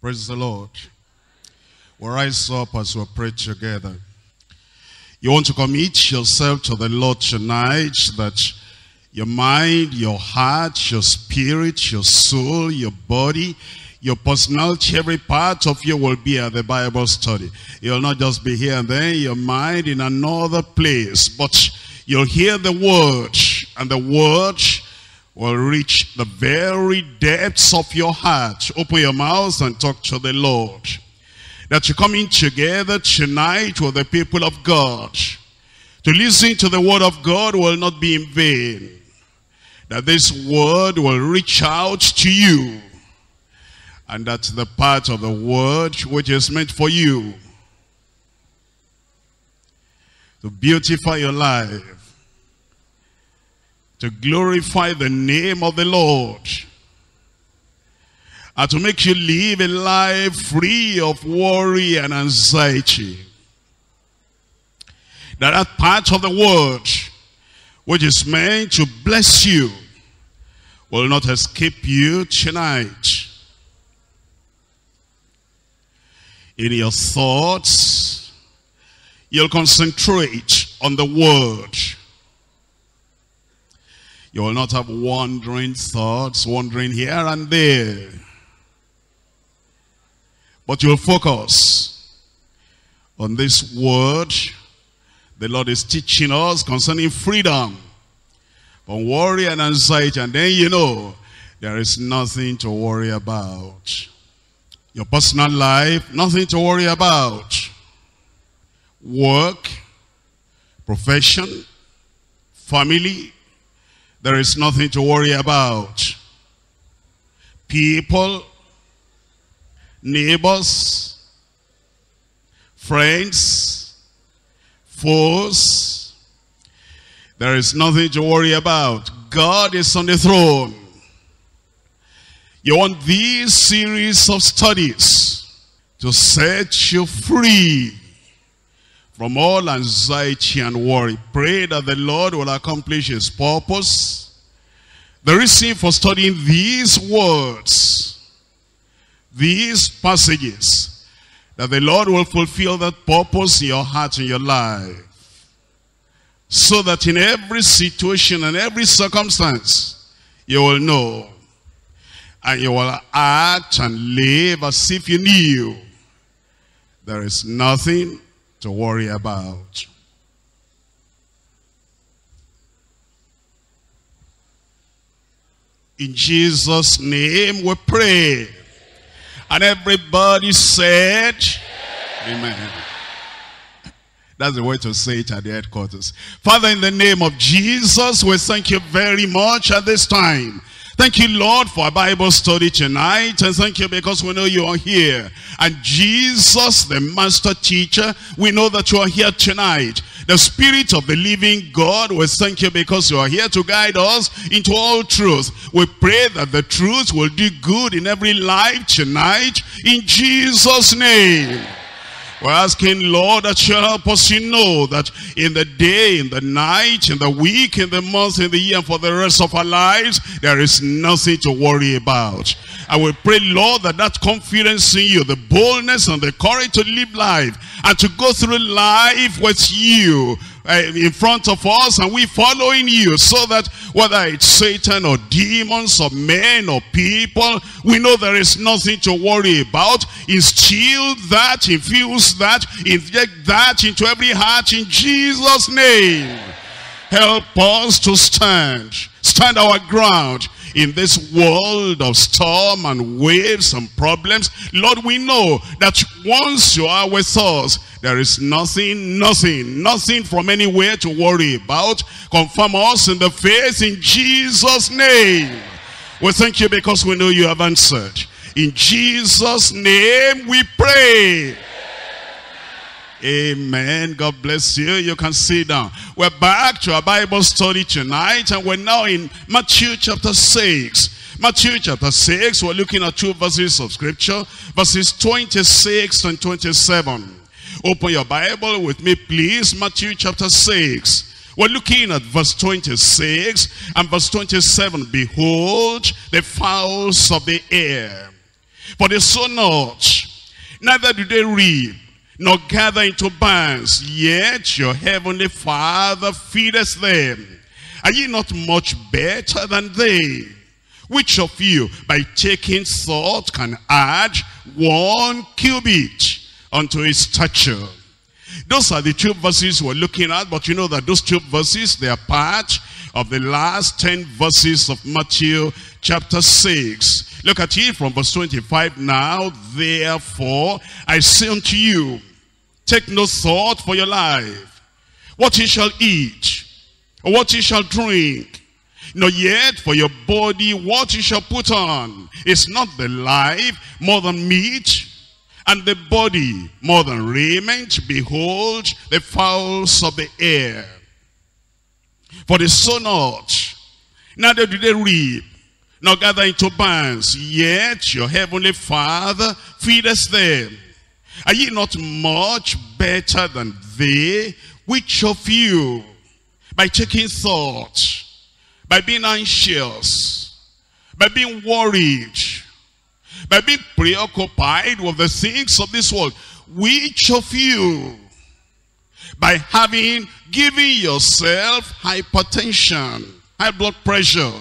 Praise the Lord. We'll rise up as we pray together. You want to commit yourself to the Lord tonight that your mind, your heart, your spirit, your soul, your body, your personality, every part of you will be at the Bible study. You'll not just be here and then, your mind in another place, but you'll hear the word, and the word will reach the very depths of your heart. Open your mouth and talk to the Lord. That you're coming together tonight with the people of God. To listen to the word of God will not be in vain. That this word will reach out to you. And that the part of the word which is meant for you. To beautify your life to glorify the name of the Lord and to make you live a life free of worry and anxiety. That that part of the word which is meant to bless you will not escape you tonight. In your thoughts, you'll concentrate on the word you will not have wandering thoughts, wandering here and there. But you'll focus on this word the Lord is teaching us concerning freedom from worry and anxiety. And then you know there is nothing to worry about. Your personal life, nothing to worry about. Work, profession, family, there is nothing to worry about. People, neighbors, friends, foes, there is nothing to worry about. God is on the throne. You want these series of studies to set you free from all anxiety and worry. Pray that the Lord will accomplish his purpose. The reason for studying these words, these passages, that the Lord will fulfill that purpose in your heart and your life. So that in every situation and every circumstance, you will know. And you will act and live as if you knew. There is nothing to worry about. In Jesus' name we pray. And everybody said, Amen. That's the way to say it at the headquarters. Father, in the name of Jesus, we thank you very much at this time Thank you, Lord, for a Bible study tonight. And thank you because we know you are here. And Jesus, the master teacher, we know that you are here tonight. The Spirit of the living God, we thank you because you are here to guide us into all truth. We pray that the truth will do good in every life tonight. In Jesus' name. We're asking, Lord, that you help us to know that in the day, in the night, in the week, in the month, in the year, for the rest of our lives, there is nothing to worry about. I will pray, Lord, that that confidence in you, the boldness and the courage to live life and to go through life with you Uh, in front of us and we following you so that whether it's Satan or demons or men or people, we know there is nothing to worry about. Instill that, infuse that, inject that into every heart in Jesus' name. Help us to stand, stand our ground in this world of storm and waves and problems. Lord, we know that once you are with us, there is nothing, nothing, nothing from anywhere to worry about. Confirm us in the faith in Jesus' name. We thank you because we know you have answered. In Jesus' name we pray. Amen. God bless you. You can sit down. We're back to our Bible study tonight and we're now in Matthew chapter 6. Matthew chapter 6, we're looking at two verses of scripture, verses 26 and 27. Open your Bible with me, please. Matthew chapter 6. We're looking at verse 26 and verse 27. Behold, the fowls of the air For they sow not, neither do they reap, nor gather into barns, yet your heavenly Father feedeth them. Are ye not much better than they? Which of you, by taking thought, can add one cubit unto his stature? Those are the two verses we're looking at, but you know that those two verses, they are part of the last 10 verses of Matthew chapter 6. Look at it from verse 25 now. Therefore, I say unto you, take no thought for your life, what ye shall eat, or what ye shall drink, nor yet for your body what ye shall put on. Is not the life more than meat, and the body more than raiment? Behold, the fowls of the air. For they sow not, neither do they reap, nor gather into barns, yet your heavenly Father feedeth them. Are ye not much better than they? Which of you, by taking thought, by being anxious, by being worried, by being preoccupied with the things of this world, which of you, by having given yourself hypertension, high blood pressure,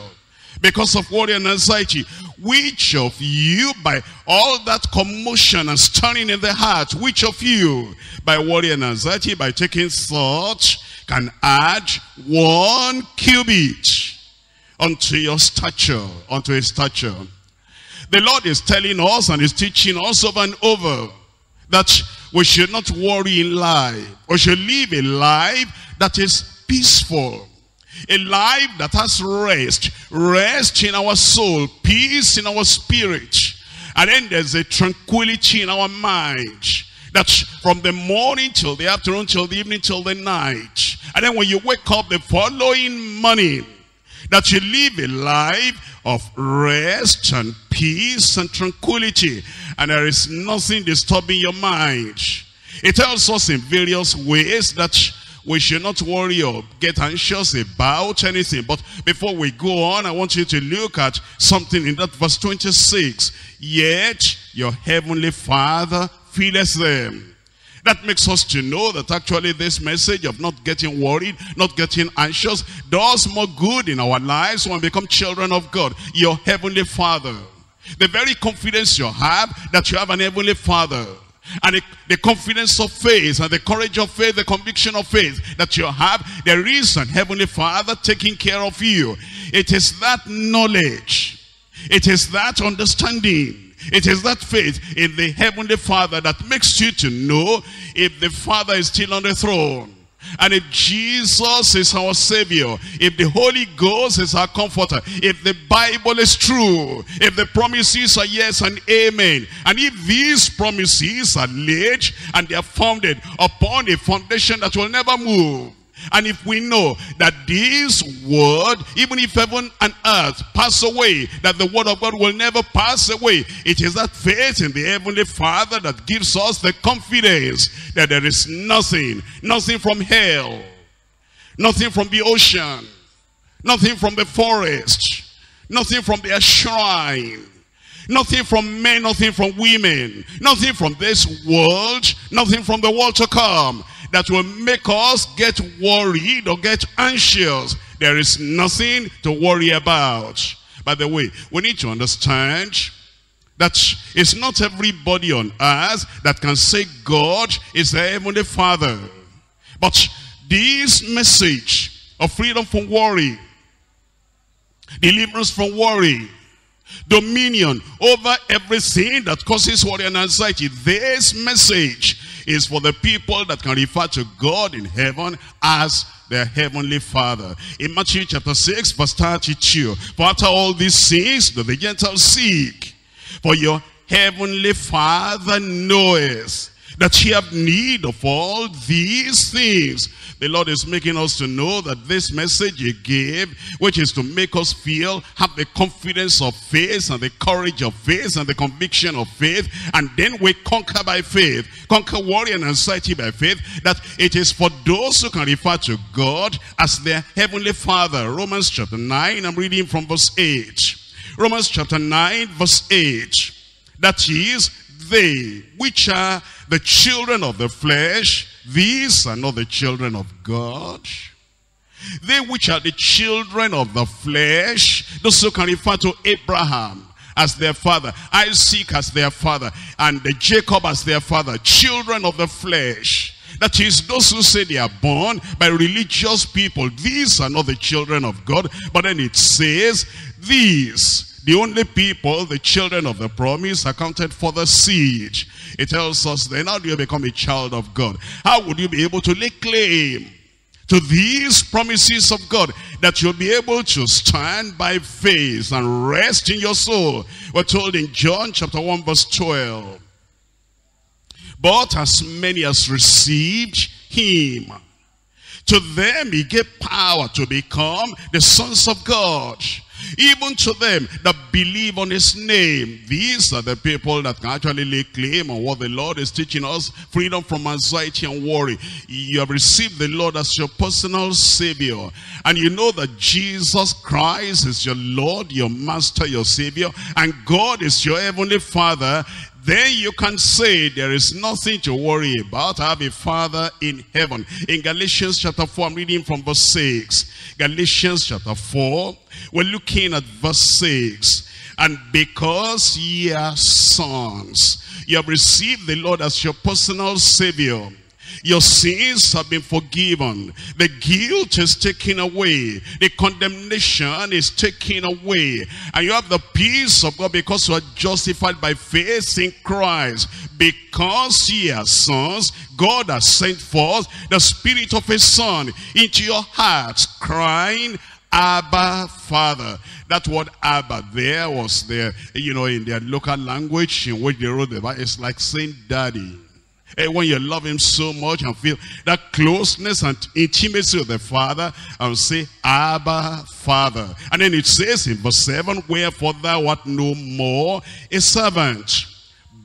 because of worry and anxiety, which of you, by all that commotion and stirring in the heart, which of you, by worry and anxiety, by taking thought, can add one cubit unto your stature, unto his stature. The Lord is telling us and is teaching us over and over that we should not worry in life. We should live a life that is peaceful. A life that has rest. Rest in our soul. Peace in our spirit. And then there's a tranquility in our mind. That from the morning till the afternoon, till the evening, till the night. And then when you wake up the following morning, that you live a life of rest and peace and tranquility. And there is nothing disturbing your mind. It tells us in various ways that we should not worry or get anxious about anything. But before we go on, I want you to look at something in that verse 26. Yet your heavenly Father feedeth them. That makes us to know that actually this message of not getting worried, not getting anxious, does more good in our lives when we become children of God. Your heavenly Father. The very confidence you have that you have an heavenly Father. And the, the, confidence of faith and the courage of faith, the conviction of faith that you have, there is an heavenly Father taking care of you. It is that knowledge. It is that understanding it is that faith in the heavenly Father that makes you to know if the Father is still on the throne. And if Jesus is our Savior, if the Holy Ghost is our comforter, if the Bible is true, if the promises are yes and amen, and if these promises are laid and they are founded upon a foundation that will never move, and if we know that this word, even if heaven and earth pass away, that the word of God will never pass away, it is that faith in the heavenly Father that gives us the confidence that there is nothing, nothing from hell, nothing from the ocean, nothing from the forest, nothing from the shrine, Nothing from men, nothing from women, nothing from this world, nothing from the world to come that will make us get worried or get anxious. There is nothing to worry about. By the way, we need to understand that it's not everybody on earth that can say God is the Heavenly Father. But this message of freedom from worry, deliverance from worry, dominion over everything that causes worry and anxiety. This message is for the people that can refer to God in heaven as their heavenly Father. In Matthew chapter 6 verse 32, For after all these things do the Gentiles seek, for your heavenly Father knoweth that ye have need of all these things. The Lord is making us to know that this message he gave, which is to make us feel, have the confidence of faith and the courage of faith and the conviction of faith, and then we conquer by faith, conquer worry and anxiety by faith, that it is for those who can refer to God as their heavenly Father. Romans chapter 9, I'm reading from verse 8. Romans chapter 9, verse 8. That is, they, which are the children of the flesh, these are not the children of God. They which are the children of the flesh, those who can refer to Abraham as their father, Isaac as their father, and Jacob as their father, children of the flesh. That is, those who say they are born by religious people, these are not the children of God. But then it says, these, the only people, the children of the promise, accounted for the seed. It tells us then, how do you become a child of God? How would you be able to lay claim to these promises of God that you'll be able to stand by faith and rest in your soul. We're told in John chapter 1 verse 12. But as many as received him, to them he gave power to become the sons of God. Even to them that believe on his name. These are the people that can actually lay claim on what the Lord is teaching us. Freedom from anxiety and worry. You have received the Lord as your personal savior. And you know that Jesus Christ is your Lord, your master, your savior. And God is your heavenly father then you can say there is nothing to worry about. I have a father in heaven. In Galatians chapter 4, I'm reading from verse 6. Galatians chapter 4, we're looking at verse 6. And because ye are sons, you have received the Lord as your personal savior. Your sins have been forgiven. The guilt is taken away. The condemnation is taken away. And you have the peace of God because you are justified by faith in Christ. Because ye are sons, God has sent forth the spirit of his son into your hearts, crying, Abba, Father. That word Abba there was there, you know, in their local language in which they wrote the Bible. It's like saying daddy. And when you love him so much and feel that closeness and intimacy of the Father, and say, Abba, Father. And then it says in verse 7, Wherefore thou art no more a servant,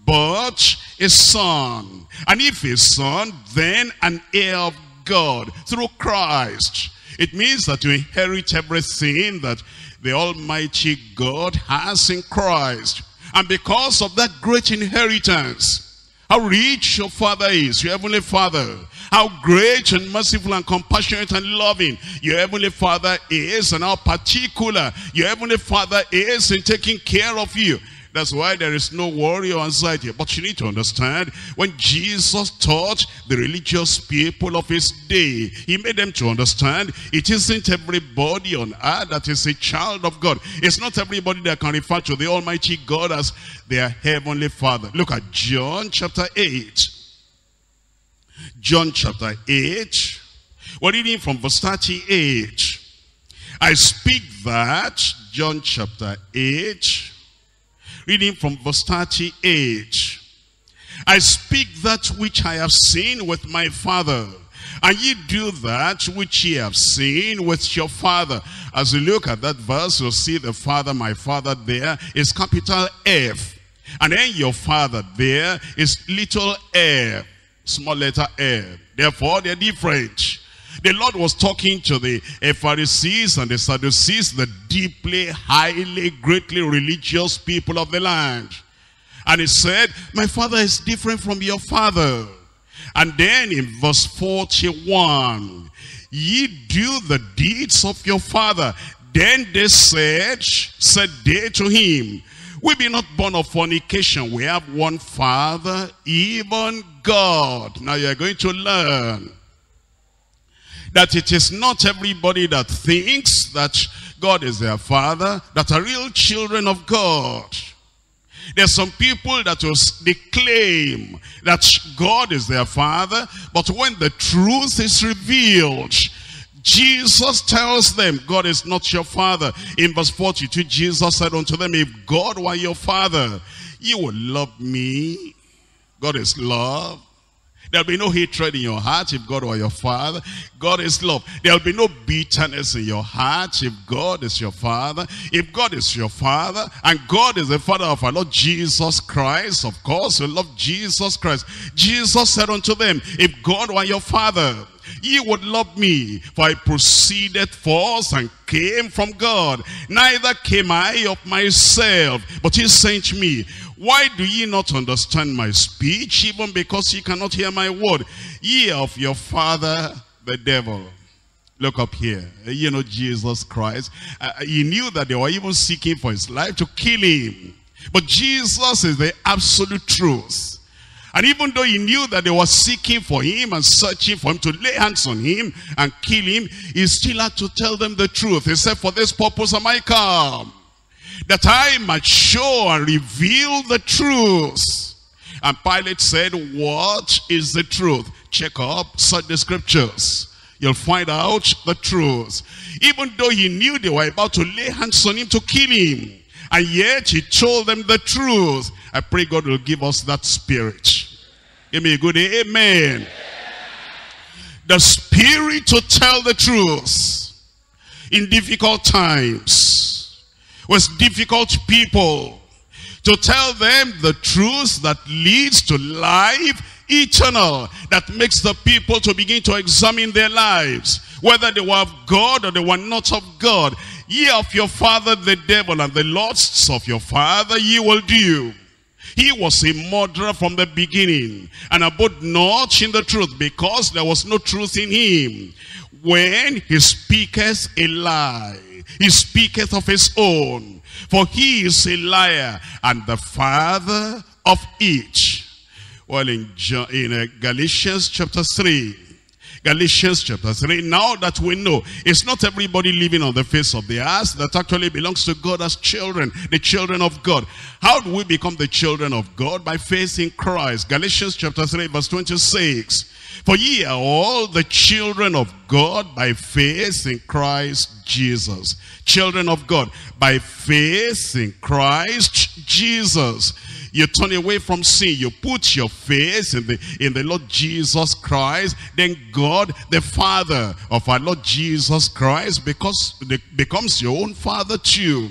but a son. And if a son, then an heir of God through Christ. It means that you inherit everything that the Almighty God has in Christ. And because of that great inheritance, how rich your father is, your heavenly father. How great and merciful and compassionate and loving your heavenly father is and how particular your heavenly father is in taking care of you. That's why there is no worry or anxiety. But you need to understand, when Jesus taught the religious people of his day, he made them to understand it isn't everybody on earth that is a child of God. It's not everybody that can refer to the Almighty God as their heavenly Father. Look at John chapter 8. John chapter 8. We're reading from verse 38. I speak that, John chapter 8, Reading from verse 38. I speak that which I have seen with my father. And ye do that which ye have seen with your father. As you look at that verse, you'll see the father, my father there is capital F. And then your father there is little f, small letter f. Therefore, they're different. The Lord was talking to the eh, Pharisees and the Sadducees, the deeply, highly, greatly religious people of the land. And he said, my father is different from your father. And then in verse 41, ye do the deeds of your father. Then they said, said they to him, we be not born of fornication. We have one father, even God. Now you're going to learn that it is not everybody that thinks that God is their father, that are real children of God. There's some people that will they claim that God is their father, but when the truth is revealed, Jesus tells them, God is not your father. In verse 42, Jesus said unto them, if God were your father, you would love me. God is love. There'll be no hatred in your heart if God were your father. God is love. There'll be no bitterness in your heart if God is your father. If God is your father and God is the father of our Lord Jesus Christ, of course, you love Jesus Christ. Jesus said unto them, if God were your father, ye would love me, for I proceeded forth and came from God. Neither came I of myself, but he sent me. Why do ye not understand my speech, even because ye cannot hear my word? Ye of your father, the devil. Look up here. You know Jesus Christ. Uh, he knew that they were even seeking for his life to kill him. But Jesus is the absolute truth. And even though he knew that they were seeking for him and searching for him to lay hands on him and kill him, he still had to tell them the truth. He said, for this purpose am I come, that I might show and reveal the truth. And Pilate said, what is the truth? Check up, search the scriptures. You'll find out the truth. Even though he knew they were about to lay hands on him to kill him. And yet he told them the truth. I pray God will give us that spirit. Give me a good amen. The spirit to tell the truth in difficult times with difficult people to tell them the truth that leads to life eternal that makes the people to begin to examine their lives whether they were of God or they were not of God ye of your father the devil and the lusts of your father ye will do he was a murderer from the beginning and abode not in the truth because there was no truth in him. When he speaketh a lie, he speaketh of his own. For he is a liar and the father of each. Well, in, in uh, Galatians chapter 3, Galatians chapter 3. Now that we know, it's not everybody living on the face of the earth that actually belongs to God as children, the children of God. How do we become the children of God? By faith in Christ. Galatians chapter 3 verse 26. For ye are all the children of God by faith in Christ Jesus. Children of God by faith in Christ Jesus. You turn away from sin. You put your faith in the, in the Lord Jesus Christ. Then God, the Father of our Lord Jesus Christ, because becomes your own Father too.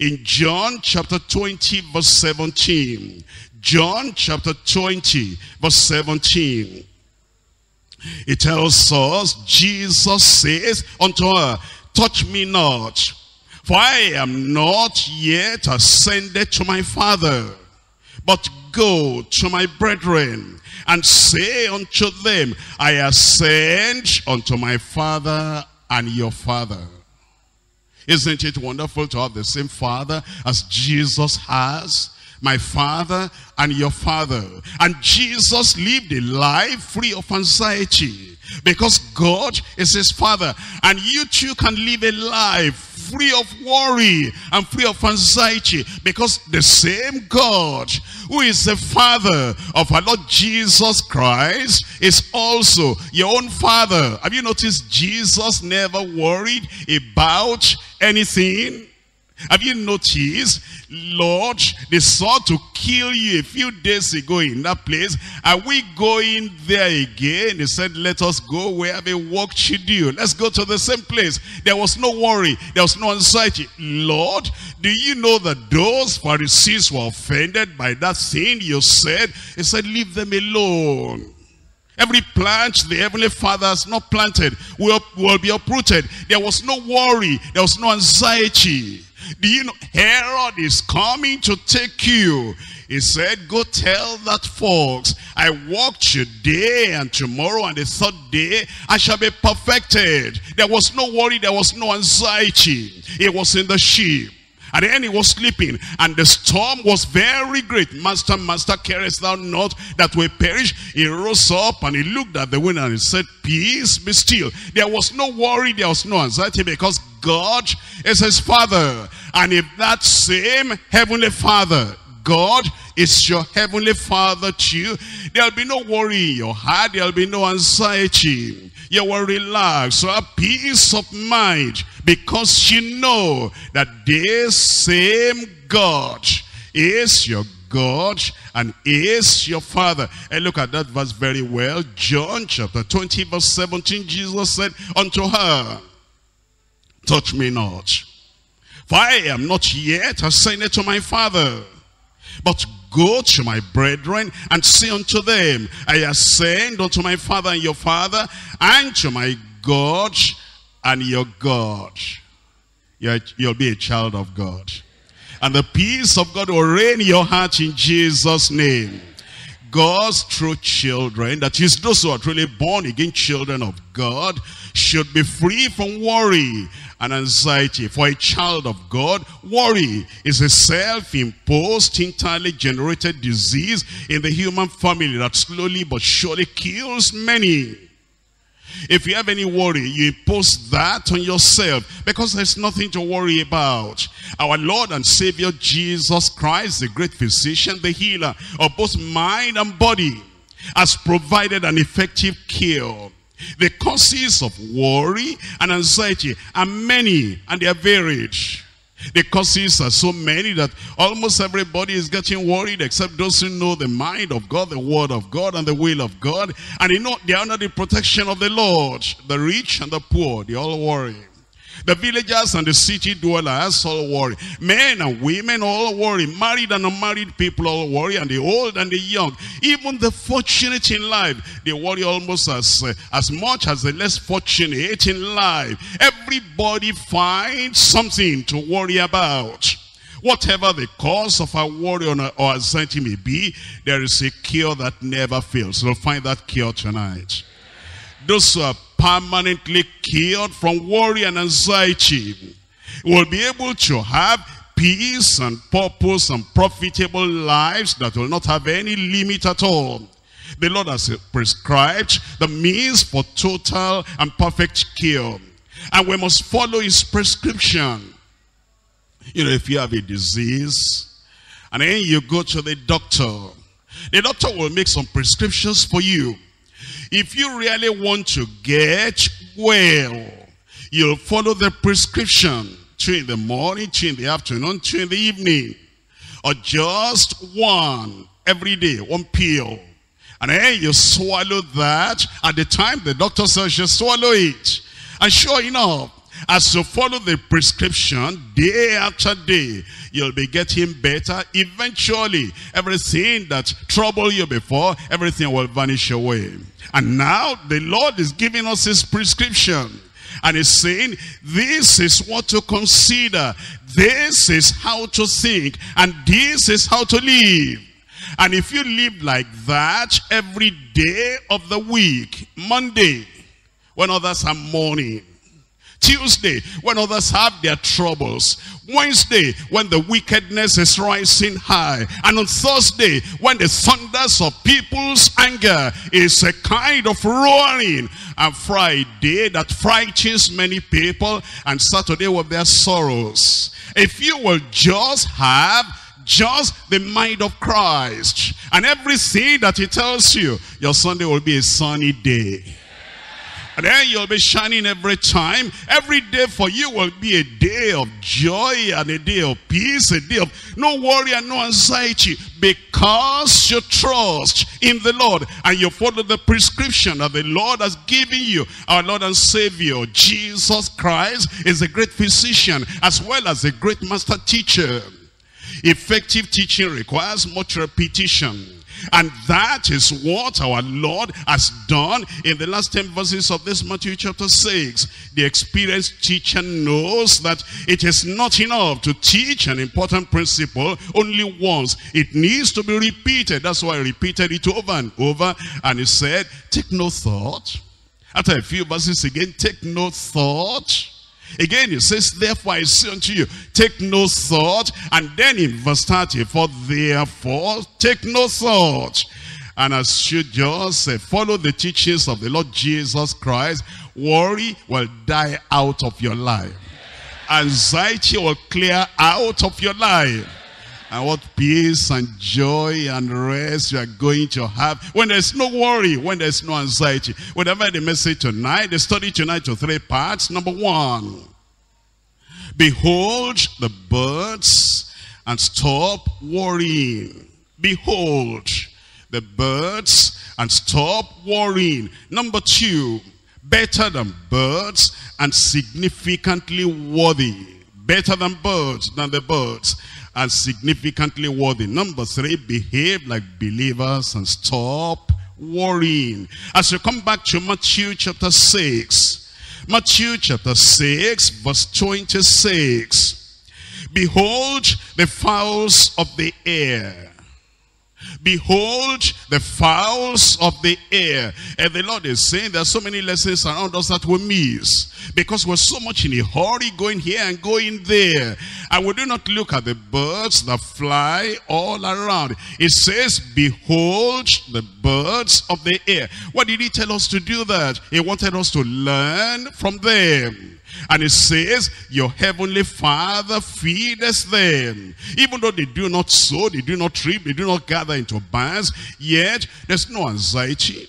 In John chapter 20 verse 17. John chapter 20 verse 17. It tells us, Jesus says unto her, touch me not, for I am not yet ascended to my Father. But go to my brethren and say unto them, I ascend unto my father and your father. Isn't it wonderful to have the same father as Jesus has? My father and your father. And Jesus lived a life free of anxiety because God is his father. And you too can live a life free of worry and free of anxiety because the same God who is the father of our Lord Jesus Christ is also your own father. Have you noticed Jesus never worried about anything? Have you noticed, Lord, they sought to kill you a few days ago in that place. Are we going there again? He said, let us go. We have a work to do. Let's go to the same place. There was no worry. There was no anxiety. Lord, do you know that those Pharisees were offended by that thing you said? He said, leave them alone. Every plant the Heavenly Father has not planted will, will be uprooted. There was no worry. There was no anxiety. Do you know Herod is coming to take you? He said, go tell that folks, I walk today and tomorrow and the third day, I shall be perfected. There was no worry, there was no anxiety. It was in the ship. At the end he was sleeping, and the storm was very great. Master, master, carest thou not that we perish? He rose up and he looked at the wind and he said, Peace, be still. There was no worry, there was no anxiety because God is his father. And if that same heavenly father God is your heavenly father too. There'll be no worry in your heart. There'll be no anxiety. You will relax. So have peace of mind because you know that this same God is your God and is your father. And look at that verse very well. John chapter 20 verse 17 Jesus said unto her, Touch me not, I am not yet ascended to my father. But go to my brethren and say unto them, I ascend unto my father and your father, and to my God and your God. You'll be a child of God. And the peace of God will reign in your heart in Jesus' name. God's true children, that is those who are truly born again children of God, should be free from worry and anxiety. For a child of God, worry is a self-imposed, entirely generated disease in the human family that slowly but surely kills many. If you have any worry, you impose that on yourself because there's nothing to worry about. Our Lord and Savior Jesus Christ, the great physician, the healer of both mind and body, has provided an effective cure. The causes of worry and anxiety are many and they are varied. The causes are so many that almost everybody is getting worried except those who know the mind of God, the word of God, and the will of God. And they know they are under the protection of the Lord. The rich and the poor, they all worry. The villagers and the city dwellers all worry. Men and women all worry. Married and unmarried people all worry. And the old and the young. Even the fortunate in life. They worry almost as, uh, as much as the less fortunate in life. Everybody finds something to worry about. Whatever the cause of our worry or anxiety may be, there is a cure that never fails. We'll find that cure tonight. Those who are permanently cured from worry and anxiety will be able to have peace and purpose and profitable lives that will not have any limit at all. The Lord has prescribed the means for total and perfect cure. And we must follow his prescription. You know, if you have a disease, and then you go to the doctor, the doctor will make some prescriptions for you. If you really want to get well, you'll follow the prescription. Two in the morning, two in the afternoon, two in the evening. Or just one every day, one pill. And then you swallow that. At the time, the doctor says you swallow it. And sure enough, as you follow the prescription day after day, you'll be getting better. Eventually, everything that troubled you before, everything will vanish away. And now the Lord is giving us his prescription. And he's saying, this is what to consider. This is how to think. And this is how to live. And if you live like that every day of the week, Monday, when others are mourning, Tuesday, when others have their troubles. Wednesday, when the wickedness is rising high. And on Thursday, when the thunders of people's anger is a kind of roaring. And Friday, that frightens many people. And Saturday with their sorrows. If you will just have just the mind of Christ and everything that he tells you, your Sunday will be a sunny day. And then you'll be shining every time. Every day for you will be a day of joy and a day of peace, a day of no worry and no anxiety. Because you trust in the Lord and you follow the prescription that the Lord has given you. Our Lord and Savior, Jesus Christ, is a great physician as well as a great master teacher. Effective teaching requires much repetition. And that is what our Lord has done in the last 10 verses of this Matthew chapter 6. The experienced teacher knows that it is not enough to teach an important principle only once. It needs to be repeated. That's why I repeated it over and over. And he said, take no thought. After a few verses again, take no thought Again, it says, therefore I say unto you, take no thought. And then in verse 30, for therefore take no thought. And as you just uh, follow the teachings of the Lord Jesus Christ, worry will die out of your life. Anxiety will clear out of your life. And what peace and joy and rest you are going to have when there's no worry, when there's no anxiety. Whatever the message tonight, the study tonight to three parts. Number one, behold the birds and stop worrying. Behold the birds and stop worrying. Number two, better than birds and significantly worthy. Better than birds, than the birds and significantly worthy. Number three, behave like believers and stop worrying. As you come back to Matthew chapter 6, Matthew chapter 6, verse 26. Behold the fowls of the air. Behold the fowls of the air. And the Lord is saying there are so many lessons around us that we miss. Because we're so much in a hurry going here and going there. And we do not look at the birds that fly all around. It says, behold the birds of the air. What did he tell us to do that? He wanted us to learn from them. And it says, your heavenly father feedeth them. Even though they do not sow, they do not reap, they do not gather into barns, yet there's no anxiety.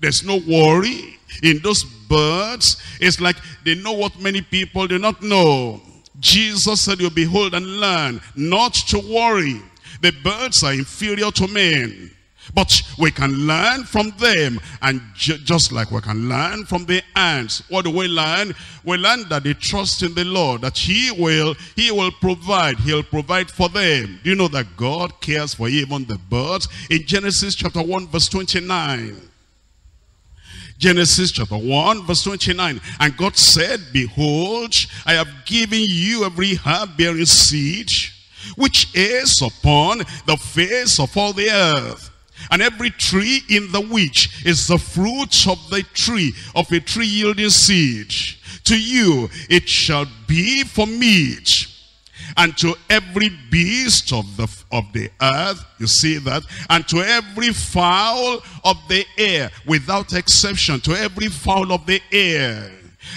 There's no worry in those birds. It's like they know what many people do not know. Jesus said, you behold and learn not to worry. The birds are inferior to men. But we can learn from them. And ju just like we can learn from the ants. What do we learn? We learn that they trust in the Lord. That he will, he will provide. He'll provide for them. Do you know that God cares for even the birds? In Genesis chapter 1 verse 29. Genesis chapter 1 verse 29. And God said, Behold, I have given you every herb bearing seed, which is upon the face of all the earth and every tree in the which is the fruit of the tree, of a tree yielding seed. To you it shall be for meat. And to every beast of the, of the earth, you see that, and to every fowl of the air, without exception, to every fowl of the air,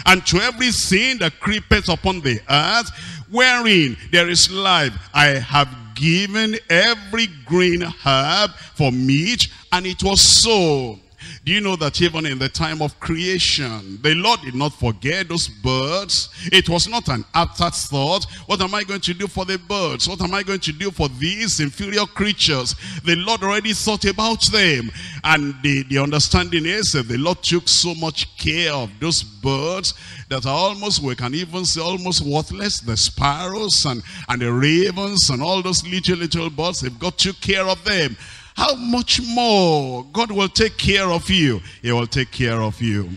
and to everything that creepeth upon the earth, wherein there is life, I have given every green herb for meat, and it was so. Do you know that even in the time of creation, the Lord did not forget those birds? It was not an afterthought. What am I going to do for the birds? What am I going to do for these inferior creatures? The Lord already thought about them. And the, the understanding is that the Lord took so much care of those birds that are almost, we can even say almost worthless. The sparrows and, and the ravens and all those little, little birds, they've got took care of them how much more God will take care of you. He will take care of you.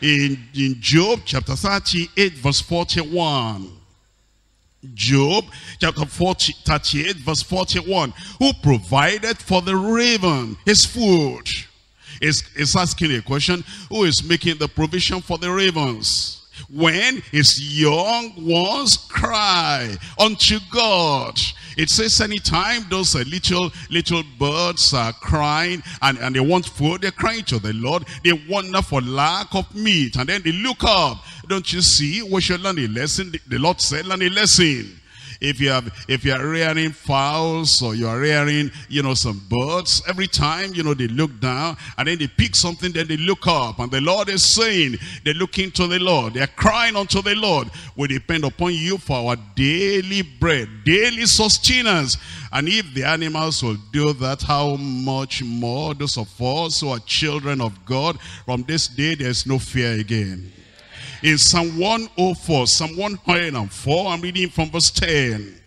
In, in Job chapter 38 verse 41. Job chapter 40, 38 verse 41. Who provided for the raven his food? Is, is asking a question. Who is making the provision for the ravens? When his young ones cry unto God. It says anytime those uh, little little birds are crying and, and they want food, they're crying to the Lord. They wonder for lack of meat. And then they look up. Don't you see? We should learn a lesson. The, the Lord said, learn a lesson. If you have, if you are rearing fowls or you are rearing, you know, some birds, every time, you know, they look down and then they pick something, then they look up. And the Lord is saying, they're looking to the Lord. They're crying unto the Lord. We depend upon you for our daily bread, daily sustenance. And if the animals will do that, how much more those of us who are children of God, from this day, there's no fear again in Psalm 104, Psalm 104, I'm reading from verse 10.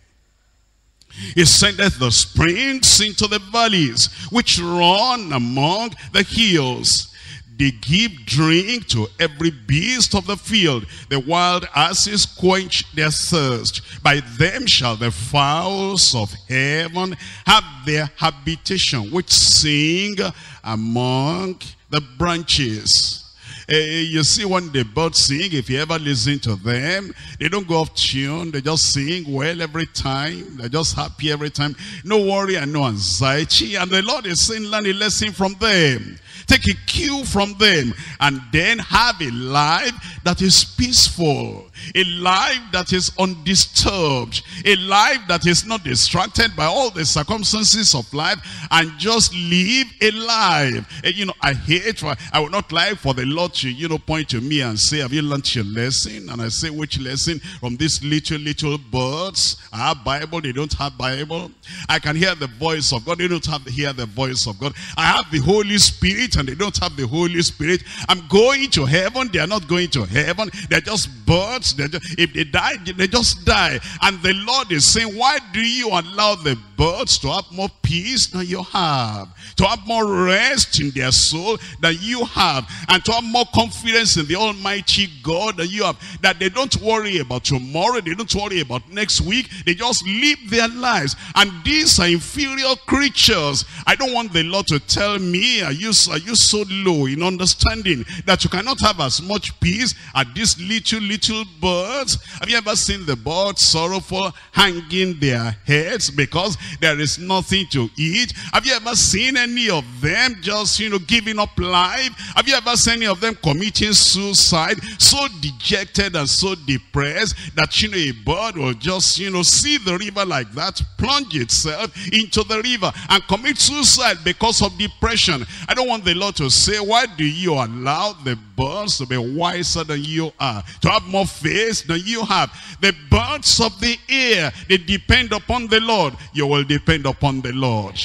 He sendeth the springs into the valleys, which run among the hills. They give drink to every beast of the field. The wild asses quench their thirst. By them shall the fowls of heaven have their habitation, which sing among the branches. Uh, you see when the birds sing, if you ever listen to them, they don't go off tune. They just sing well every time. They're just happy every time. No worry and no anxiety. And the Lord is saying, learn a lesson from them. Take a cue from them. And then have a life that is peaceful a life that is undisturbed. A life that is not distracted by all the circumstances of life. And just live a life. And, you know, I hate, I would not like for the Lord to, you know, point to me and say, have you learned your lesson? And I say, which lesson? From these little, little birds. I have Bible, they don't have Bible. I can hear the voice of God, they don't have hear the voice of God. I have the Holy Spirit and they don't have the Holy Spirit. I'm going to heaven, they are not going to heaven. They're just birds just, if they die, they just die. And the Lord is saying, why do you allow the birds to have more peace than you have? To have more rest in their soul than you have. And to have more confidence in the Almighty God than you have. That they don't worry about tomorrow. They don't worry about next week. They just live their lives. And these are inferior creatures. I don't want the Lord to tell me, are you, are you so low in understanding that you cannot have as much peace as these little, little birds? Have you ever seen the birds sorrowful hanging their heads because there is nothing to eat? Have you ever seen any of them just, you know, giving up life? Have you ever seen any of them committing suicide? So dejected and so depressed that, you know, a bird will just, you know, see the river like that, plunge itself into the river and commit suicide because of depression. I don't want the Lord to say, why do you allow the birds to be wiser than you are? To have more faith than you have? The birds of the air, they depend upon the Lord. You will depend upon the Lord.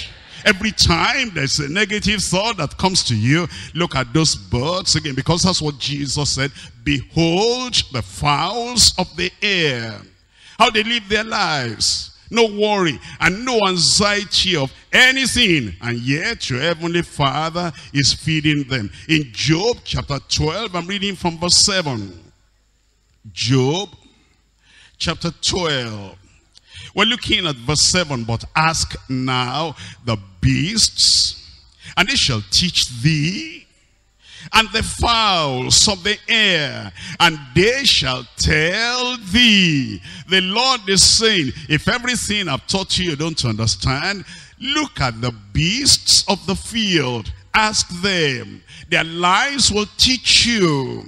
Every time there's a negative thought that comes to you, look at those birds again, because that's what Jesus said. Behold the fowls of the air. How they live their lives no worry and no anxiety of anything and yet your heavenly father is feeding them in job chapter 12 i'm reading from verse 7 job chapter 12 we're looking at verse 7 but ask now the beasts and they shall teach thee and the fowls of the air, and they shall tell thee. The Lord is saying, if everything I've taught you you don't understand, look at the beasts of the field. Ask them. Their lives will teach you.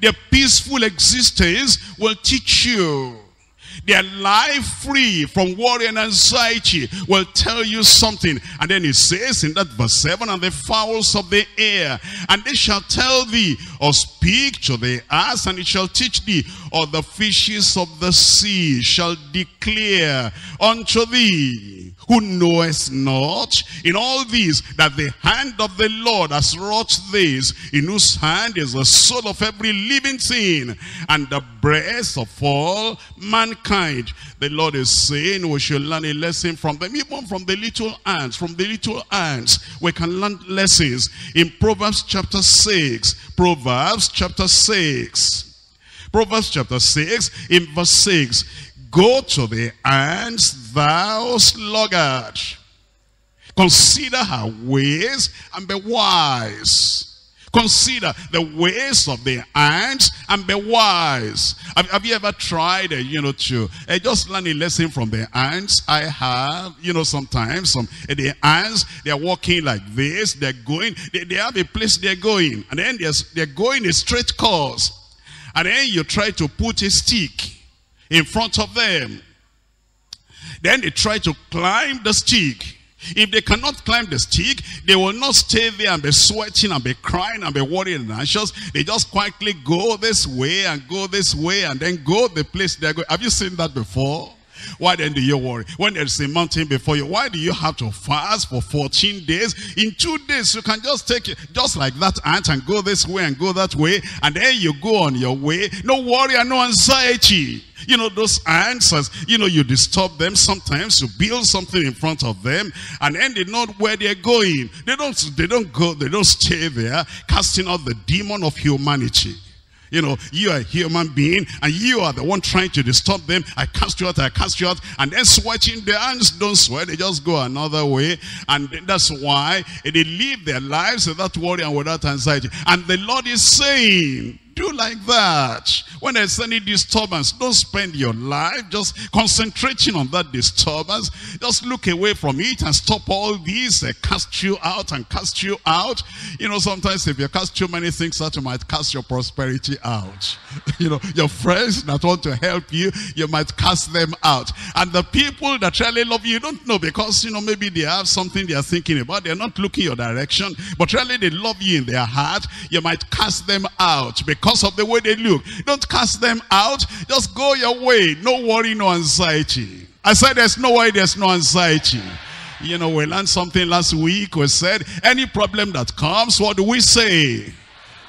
Their peaceful existence will teach you their life free from worry and anxiety will tell you something. And then he says in that verse 7, and the fowls of the air, and they shall tell thee, or speak to the ass, and it shall teach thee, or the fishes of the sea shall declare unto thee, who knowest not in all these that the hand of the Lord has wrought this, in whose hand is the soul of every living thing, and the breath of all mankind. The Lord is saying we should learn a lesson from them, even from the little ants. From the little ants, we can learn lessons. In Proverbs chapter 6, Proverbs chapter 6, Proverbs chapter 6, in verse 6, Go to the ants, thou sluggard. Consider her ways and be wise. Consider the ways of the ants and be wise. Have, have you ever tried, uh, you know, to uh, just learn a lesson from the ants? I have, you know, sometimes some uh, the ants, they're walking like this, they're going, they, they have a place they're going, and then they're, they're going a straight course. And then you try to put a stick in front of them. Then they try to climb the stick. If they cannot climb the stick, they will not stay there and be sweating and be crying and be worried and anxious. They just quietly go this way and go this way and then go the place they're going. Have you seen that before? Why then do you worry? When there's a mountain before you, why do you have to fast for 14 days? In two days, you can just take it, just like that ant and go this way and go that way. And then you go on your way. No worry and no anxiety. You know, those as, you know, you disturb them sometimes, you build something in front of them, and then they know where they're going. They don't, they don't go, they don't stay there, casting out the demon of humanity. You know, you are a human being and you are the one trying to disturb them. I cast you out, I cast you out. And then sweating, their hands don't sweat. They just go another way. And that's why they live their lives without worry and without anxiety. And the Lord is saying, do like that. When there's any disturbance, don't spend your life just concentrating on that disturbance. Just look away from it and stop all these, uh, cast you out and cast you out. You know, sometimes if you cast too many things out, you might cast your prosperity out. you know, your friends that want to help you, you might cast them out. And the people that really love you, you don't know because, you know, maybe they have something they are thinking about. They're not looking your direction, but really they love you in their heart. You might cast them out because because of the way they look. Don't cast them out. Just go your way. No worry, no anxiety. I said there's no worry, there's no anxiety. You know, we learned something last week. We said, any problem that comes, what do we say?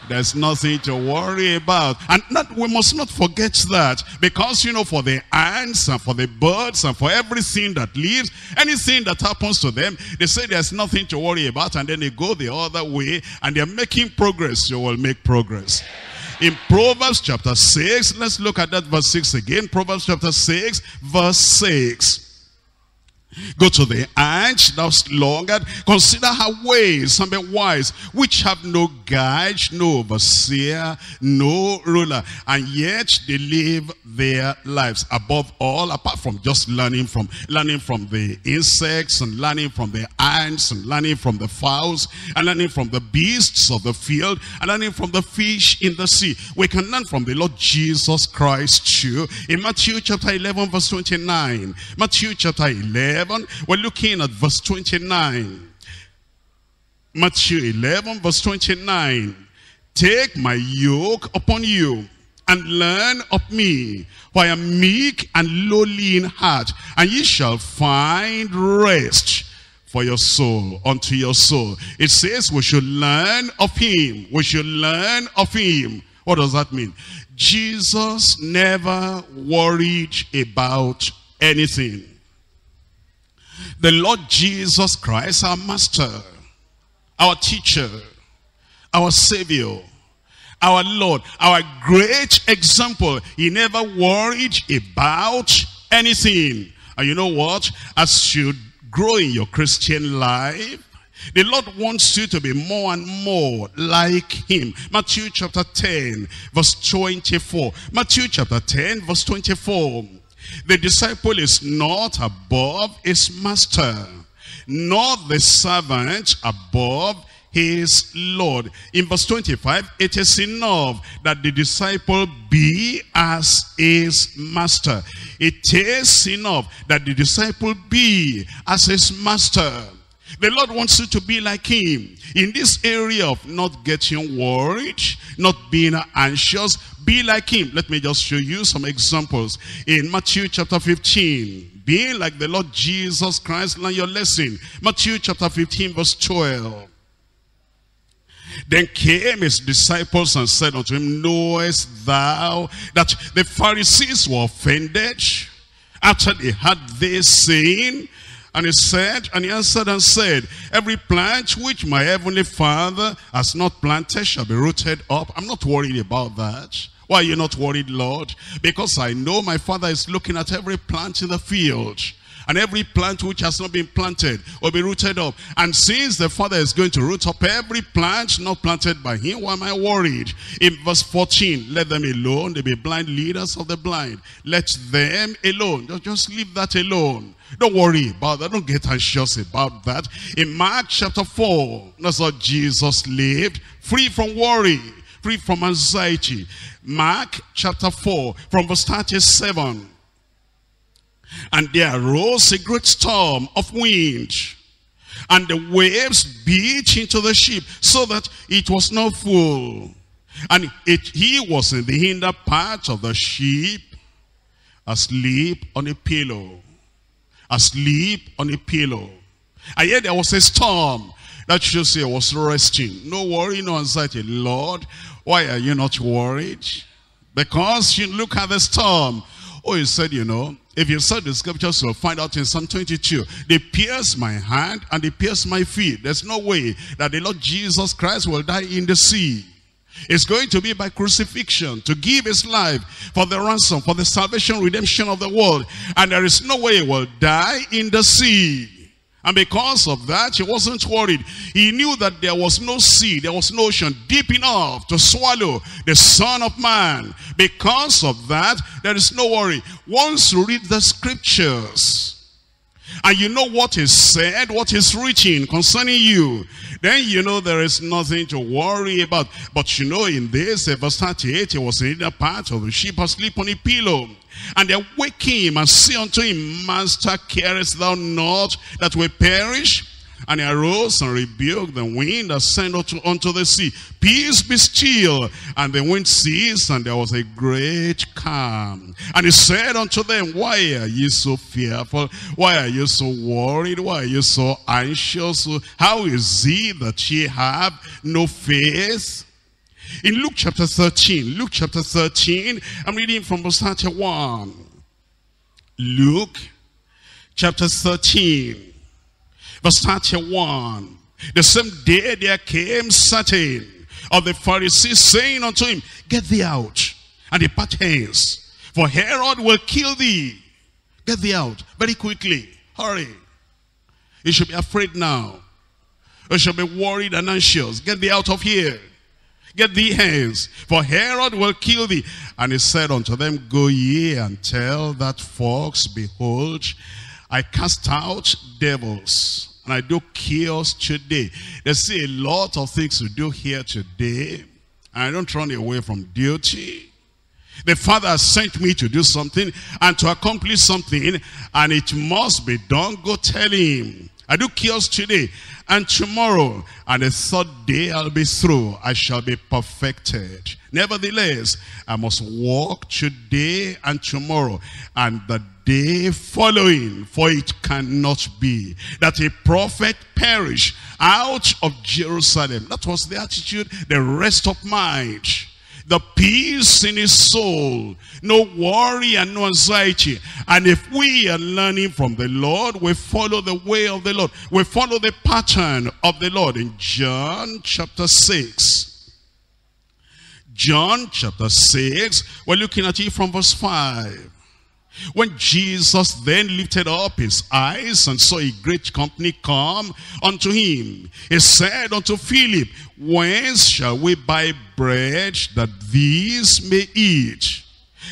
There's nothing to worry about. And not, we must not forget that. Because, you know, for the ants and for the birds and for everything that lives, anything that happens to them, they say there's nothing to worry about. And then they go the other way and they're making progress. You will make progress. In Proverbs chapter 6, let's look at that verse 6 again. Proverbs chapter 6, verse 6. Go to the ant, thou sluggard, consider her ways and be wise, which have no guide, no overseer, no ruler, and yet they live their lives. Above all, apart from just learning from learning from the insects and learning from the ants and learning from the fowls and learning from the beasts of the field and learning from the fish in the sea. We can learn from the Lord Jesus Christ too. In Matthew chapter 11 verse 29. Matthew chapter 11 11, we're looking at verse 29. Matthew 11, verse 29. Take my yoke upon you and learn of me, for I am meek and lowly in heart, and ye shall find rest for your soul, unto your soul. It says we should learn of him. We should learn of him. What does that mean? Jesus never worried about anything. The Lord Jesus Christ, our master, our teacher, our savior, our Lord, our great example. He never worried about anything. And you know what? As you grow in your Christian life, the Lord wants you to be more and more like him. Matthew chapter 10, verse 24. Matthew chapter 10, verse 24. The disciple is not above his master, nor the servant above his Lord. In verse 25, it is enough that the disciple be as his master. It is enough that the disciple be as his master. The Lord wants you to be like him. In this area of not getting worried, not being anxious, be like him. Let me just show you some examples. In Matthew chapter 15, being like the Lord Jesus Christ, learn your lesson. Matthew chapter 15 verse 12. Then came his disciples and said unto him, Knowest thou that the Pharisees were offended after they had this saying? And he said, and he answered and said, Every plant which my heavenly Father has not planted shall be rooted up. I'm not worried about that. Why are you not worried, Lord? Because I know my Father is looking at every plant in the field. And every plant which has not been planted will be rooted up. And since the Father is going to root up every plant not planted by him, why am I worried? In verse 14, let them alone. They be blind leaders of the blind. Let them alone. Just, just leave that alone. Don't worry about that. Don't get anxious about that. In Mark chapter 4, that's how Jesus lived. Free from worry. Free from anxiety. Mark chapter 4, from verse 37. And there arose a great storm of wind. And the waves beat into the ship so that it was not full. And it, he was in the hinder part of the ship, asleep on a pillow. Asleep on a pillow. And yet there was a storm. That shows he was resting. No worry, no anxiety. Lord, why are you not worried? Because you look at the storm. Oh, he said, you know, if you study the scriptures, you'll find out in Psalm 22, they pierce my hand and they pierce my feet. There's no way that the Lord Jesus Christ will die in the sea. It's going to be by crucifixion to give his life for the ransom, for the salvation, redemption of the world. And there is no way he will die in the sea. And because of that, he wasn't worried. He knew that there was no sea, there was no ocean deep enough to swallow the Son of Man. Because of that, there is no worry. Once you read the scriptures, and you know what is said, what is written concerning you, then you know there is nothing to worry about. But you know in this, verse 38, he was in the part of the sheep asleep on a pillow. And they wake him and say unto him, Master, carest thou not that we perish? And he arose and rebuked the wind and sent unto, unto the sea, Peace be still. And the wind ceased, and there was a great calm. And he said unto them, Why are you so fearful? Why are you so worried? Why are you so anxious? How is it that ye have no faith? In Luke chapter 13, Luke chapter 13, I'm reading from verse 31. Luke chapter 13, verse 31. The same day there came certain of the Pharisees saying unto him, Get thee out and depart hence, for Herod will kill thee. Get thee out very quickly. Hurry. You should be afraid now. You should be worried and anxious. Get thee out of here. Get thee hence, for Herod will kill thee. And he said unto them, Go ye and tell that fox, Behold, I cast out devils, and I do cures today. There's a lot of things to do here today. And I don't run away from duty. The Father sent me to do something and to accomplish something, and it must be done. Go tell him. I do cures today and tomorrow, and the third day I'll be through. I shall be perfected. Nevertheless, I must walk today and tomorrow, and the day following, for it cannot be that a prophet perish out of Jerusalem. That was the attitude, the rest of mind the peace in his soul, no worry and no anxiety. And if we are learning from the Lord, we follow the way of the Lord. We follow the pattern of the Lord in John chapter 6. John chapter 6, we're looking at it from verse 5. When Jesus then lifted up his eyes and saw a great company come unto him, he said unto Philip, Whence shall we buy bread that these may eat?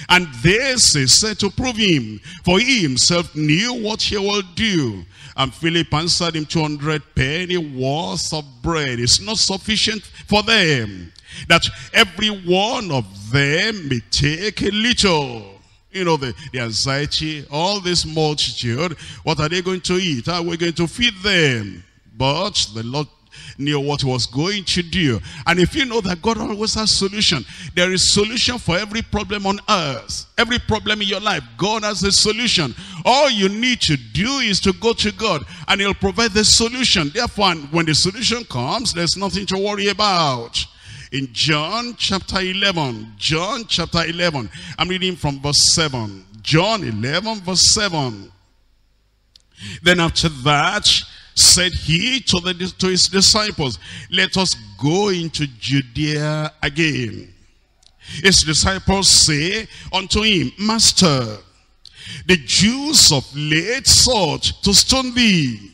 And this he said to prove him, for he himself knew what he will do. And Philip answered him, 200 penny worth of bread is not sufficient for them, that every one of them may take a little. You know, the, the anxiety, all this multitude, what are they going to eat? How are we going to feed them? But the Lord knew what was going to do. And if you know that God always has solution, there is solution for every problem on earth. Every problem in your life, God has a solution. All you need to do is to go to God and he'll provide the solution. Therefore, when the solution comes, there's nothing to worry about in John chapter 11. John chapter 11. I'm reading from verse 7. John 11 verse 7. Then after that said he to, the, to his disciples, let us go into Judea again. His disciples say unto him, Master, the Jews of late sought to stone thee.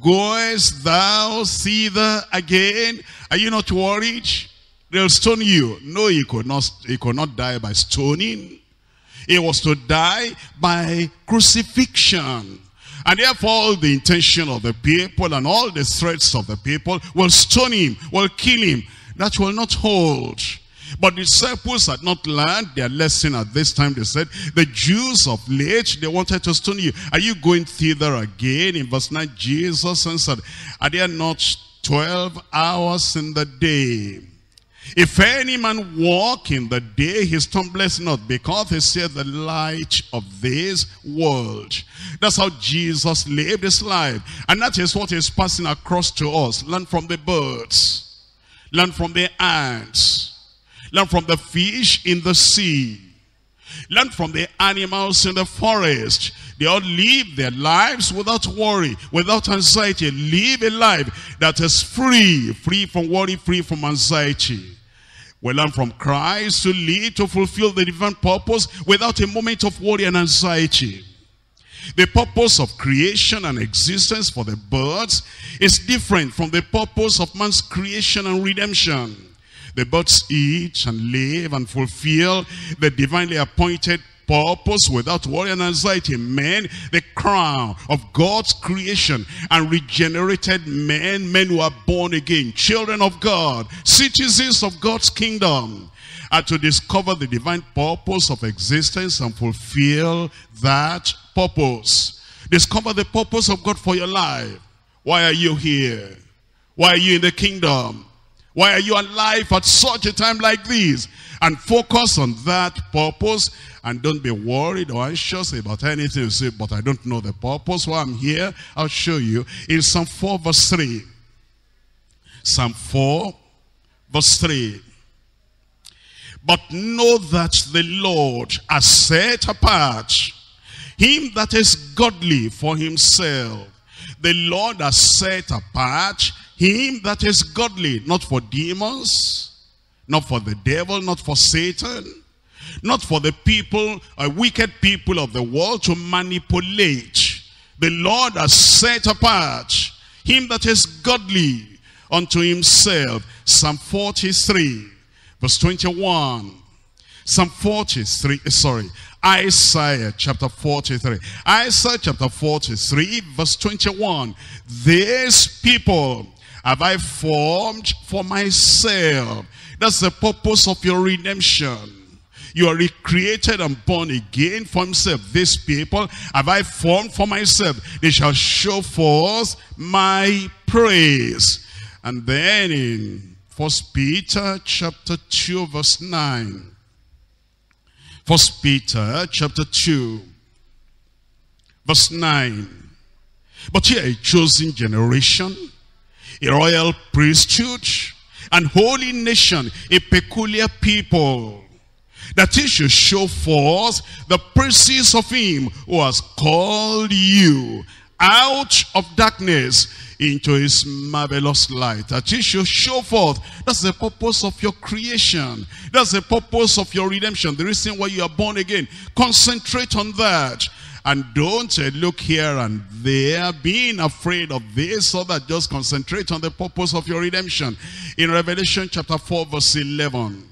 Goest thou thither again? Are you not worried? They'll stone you. No, he could not, he could not die by stoning. He was to die by crucifixion. And therefore all the intention of the people and all the threats of the people will stone him, will kill him. That will not hold. But disciples had not learned their lesson at this time. They said, the Jews of late, they wanted to stone you. Are you going thither again? In verse 9, Jesus answered, are there not 12 hours in the day? If any man walk in the day, he stumbleth not, because he seeth the light of this world. That's how Jesus lived his life. And that is what is passing across to us. Learn from the birds. Learn from the ants. Learn from the fish in the sea. Learn from the animals in the forest. They all live their lives without worry, without anxiety. Live a life that is free, free from worry, free from anxiety. We learn from Christ to live, to fulfill the divine purpose without a moment of worry and anxiety. The purpose of creation and existence for the birds is different from the purpose of man's creation and redemption. The birds eat and live and fulfill the divinely appointed purpose without worry and anxiety. Men, the crown of God's creation and regenerated men, men who are born again, children of God, citizens of God's kingdom, are to discover the divine purpose of existence and fulfill that purpose. Discover the purpose of God for your life. Why are you here? Why are you in the kingdom? Why are you alive at such a time like this? And focus on that purpose and don't be worried or anxious about anything. You say, but I don't know the purpose. Why I'm here, I'll show you. In Psalm 4 verse 3. Psalm 4 verse 3. But know that the Lord has set apart him that is godly for himself. The Lord has set apart him that is godly, not for demons, not for the devil, not for Satan, not for the people, uh, wicked people of the world to manipulate. The Lord has set apart him that is godly unto himself. Psalm 43, verse 21. Psalm 43, sorry, Isaiah chapter 43. Isaiah chapter 43, verse 21. These people have I formed for myself. That's the purpose of your redemption. You are recreated and born again for himself. These people have I formed for myself. They shall show forth my praise. And then in First Peter chapter 2 verse 9. First Peter chapter 2 verse 9. But ye are a chosen generation, a royal priesthood, and holy nation, a peculiar people, that he should show forth the praises of him who has called you out of darkness into his marvelous light. That he should show forth. That's the purpose of your creation. That's the purpose of your redemption. The reason why you are born again. Concentrate on that. And don't uh, look here and there, being afraid of this or that. Just concentrate on the purpose of your redemption. In Revelation chapter 4 verse 11.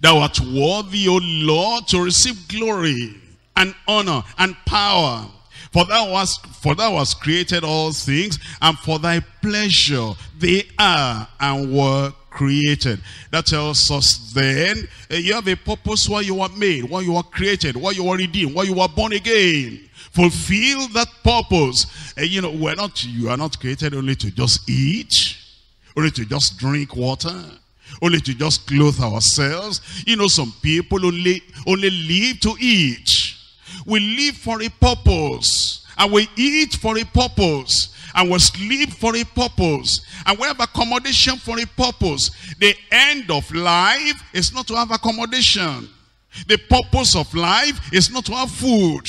Thou art worthy, O Lord, to receive glory and honor and power for thou hast, for thou hast created all things, and for thy pleasure they are and were created. That tells us then, uh, you have a purpose why you were made, why you were created, why you were redeemed, why you were born again. Fulfill that purpose. Uh, you know, we're not, you are not created only to just eat, only to just drink water, only to just clothe ourselves. You know, some people only, only live to eat we live for a purpose. And we eat for a purpose. And we sleep for a purpose. And we have accommodation for a purpose. The end of life is not to have accommodation. The purpose of life is not to have food.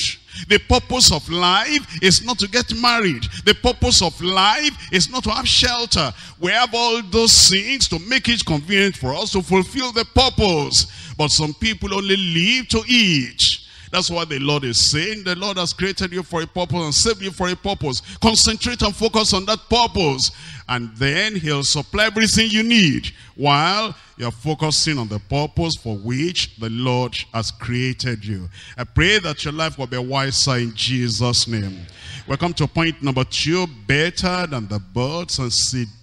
The purpose of life is not to get married. The purpose of life is not to have shelter. We have all those things to make it convenient for us to fulfill the purpose. But some people only live to eat. That's what the Lord is saying. The Lord has created you for a purpose and saved you for a purpose. Concentrate and focus on that purpose. And then he'll supply everything you need while you're focusing on the purpose for which the Lord has created you. I pray that your life will be wiser in Jesus' name. We come to point number two. Better than the birds and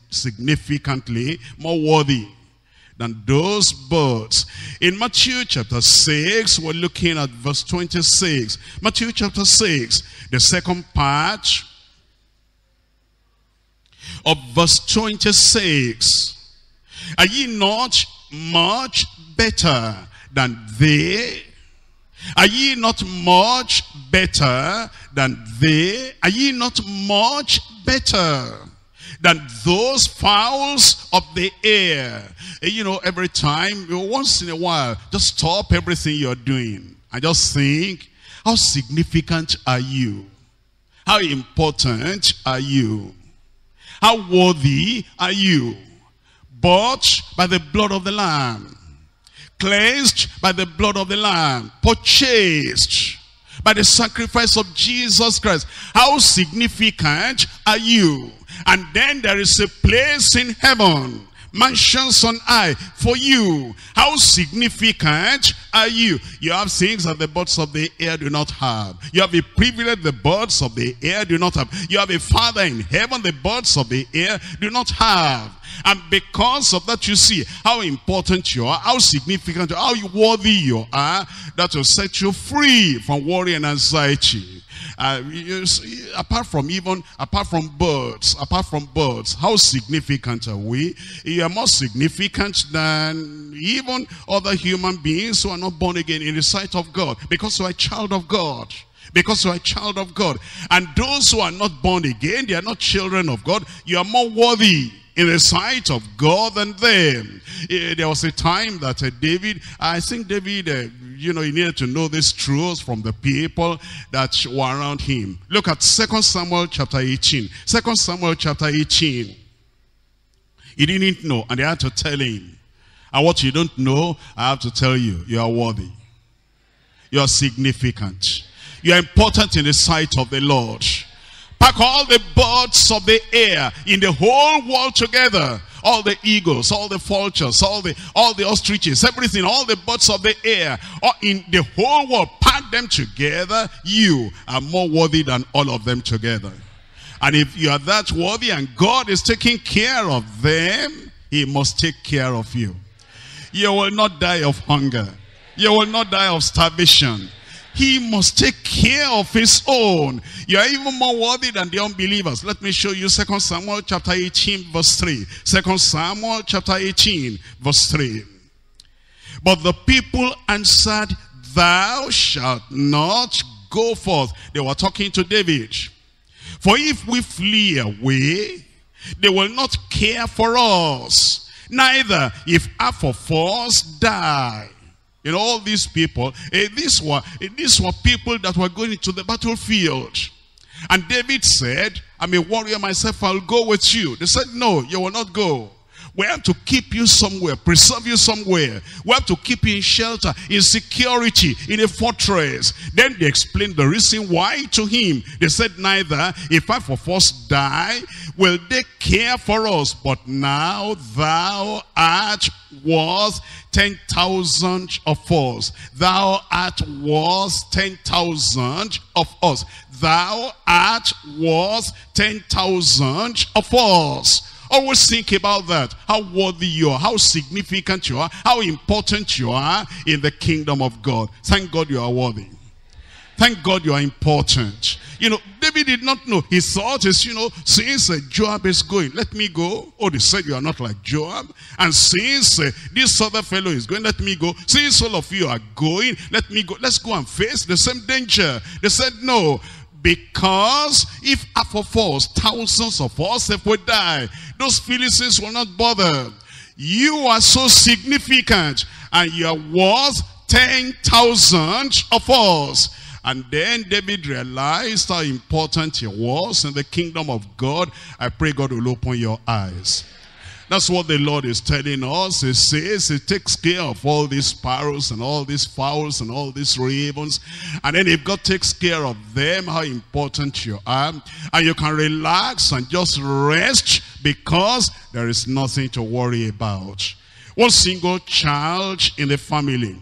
significantly more worthy than those birds. In Matthew chapter 6, we're looking at verse 26. Matthew chapter 6, the second part of verse 26. Are ye not much better than they? Are ye not much better than they? Are ye not much better than those fowls of the air? you know, every time, once in a while, just stop everything you're doing and just think, how significant are you? How important are you? How worthy are you? Bought by the blood of the Lamb. Cleansed by the blood of the Lamb. Purchased by the sacrifice of Jesus Christ. How significant are you? And then there is a place in heaven mansions on high for you. How significant are you? You have things that the birds of the air do not have. You have a privilege the birds of the air do not have. You have a father in heaven the birds of the air do not have. And because of that, you see how important you are, how significant, how worthy you are, that will set you free from worry and anxiety. Uh, see, apart from even, apart from birds, apart from birds, how significant are we? You are more significant than even other human beings who are not born again in the sight of God because you are a child of God because you are a child of God. And those who are not born again, they are not children of God. You are more worthy in the sight of God than them. Eh, there was a time that uh, David, I think David, uh, you know, he needed to know these truths from the people that were around him. Look at 2 Samuel chapter 18. 2 Samuel chapter 18. He didn't know, and they had to tell him. And what you don't know, I have to tell you, you are worthy. You are significant. You are important in the sight of the Lord. Pack all the birds of the air in the whole world together. All the eagles, all the vultures, all the all the ostriches, everything, all the birds of the air, all in the whole world, pack them together. You are more worthy than all of them together. And if you are that worthy and God is taking care of them, he must take care of you. You will not die of hunger. You will not die of starvation. He must take care of his own. You are even more worthy than the unbelievers. Let me show you 2 Samuel chapter 18 verse 3. 2 Samuel chapter 18 verse 3. But the people answered, Thou shalt not go forth. They were talking to David. For if we flee away, they will not care for us. Neither if half of us die. Know, all these people, eh, these, were, eh, these were people that were going into the battlefield. And David said, I'm a warrior myself, I'll go with you. They said, no, you will not go. We have to keep you somewhere, preserve you somewhere. We have to keep you in shelter, in security, in a fortress. Then they explained the reason why to him. They said, neither, if half of us die, will they care for us. But now thou art worth 10,000 of us. Thou art worth 10,000 of us. Thou art worth 10,000 of us. Always think about that. How worthy you are, how significant you are, how important you are in the kingdom of God. Thank God you are worthy. Thank God you are important. You know, David did not know. He thought is, you know, since uh, Joab is going, let me go. Oh, they said you are not like Joab. And since uh, this other fellow is going, let me go. Since all of you are going, let me go. Let's go and face the same danger. They said, no, because if half of us, thousands of us, if we die, those Philistines will not bother. You are so significant and you are worth 10,000 of us. And then David realized how important he was in the kingdom of God. I pray God will open your eyes. That's what the Lord is telling us. He says he takes care of all these sparrows and all these fowls and all these ravens. And then if God takes care of them, how important you are. And you can relax and just rest because there is nothing to worry about. One single child in the family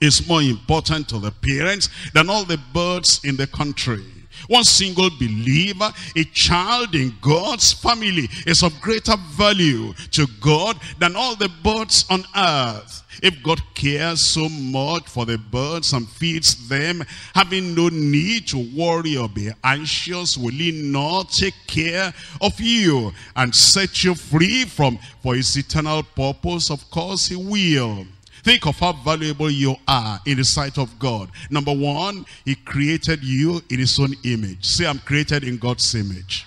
is more important to the parents than all the birds in the country. One single believer, a child in God's family is of greater value to God than all the birds on earth. If God cares so much for the birds and feeds them, having no need to worry or be anxious, will he not take care of you and set you free from for his eternal purpose? Of course he will. Think of how valuable you are in the sight of God. Number one, he created you in his own image. Say, I'm created in God's image.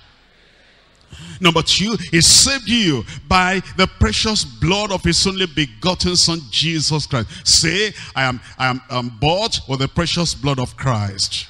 Number two, he saved you by the precious blood of his only begotten son, Jesus Christ. Say, I am, I am I'm bought with the precious blood of Christ.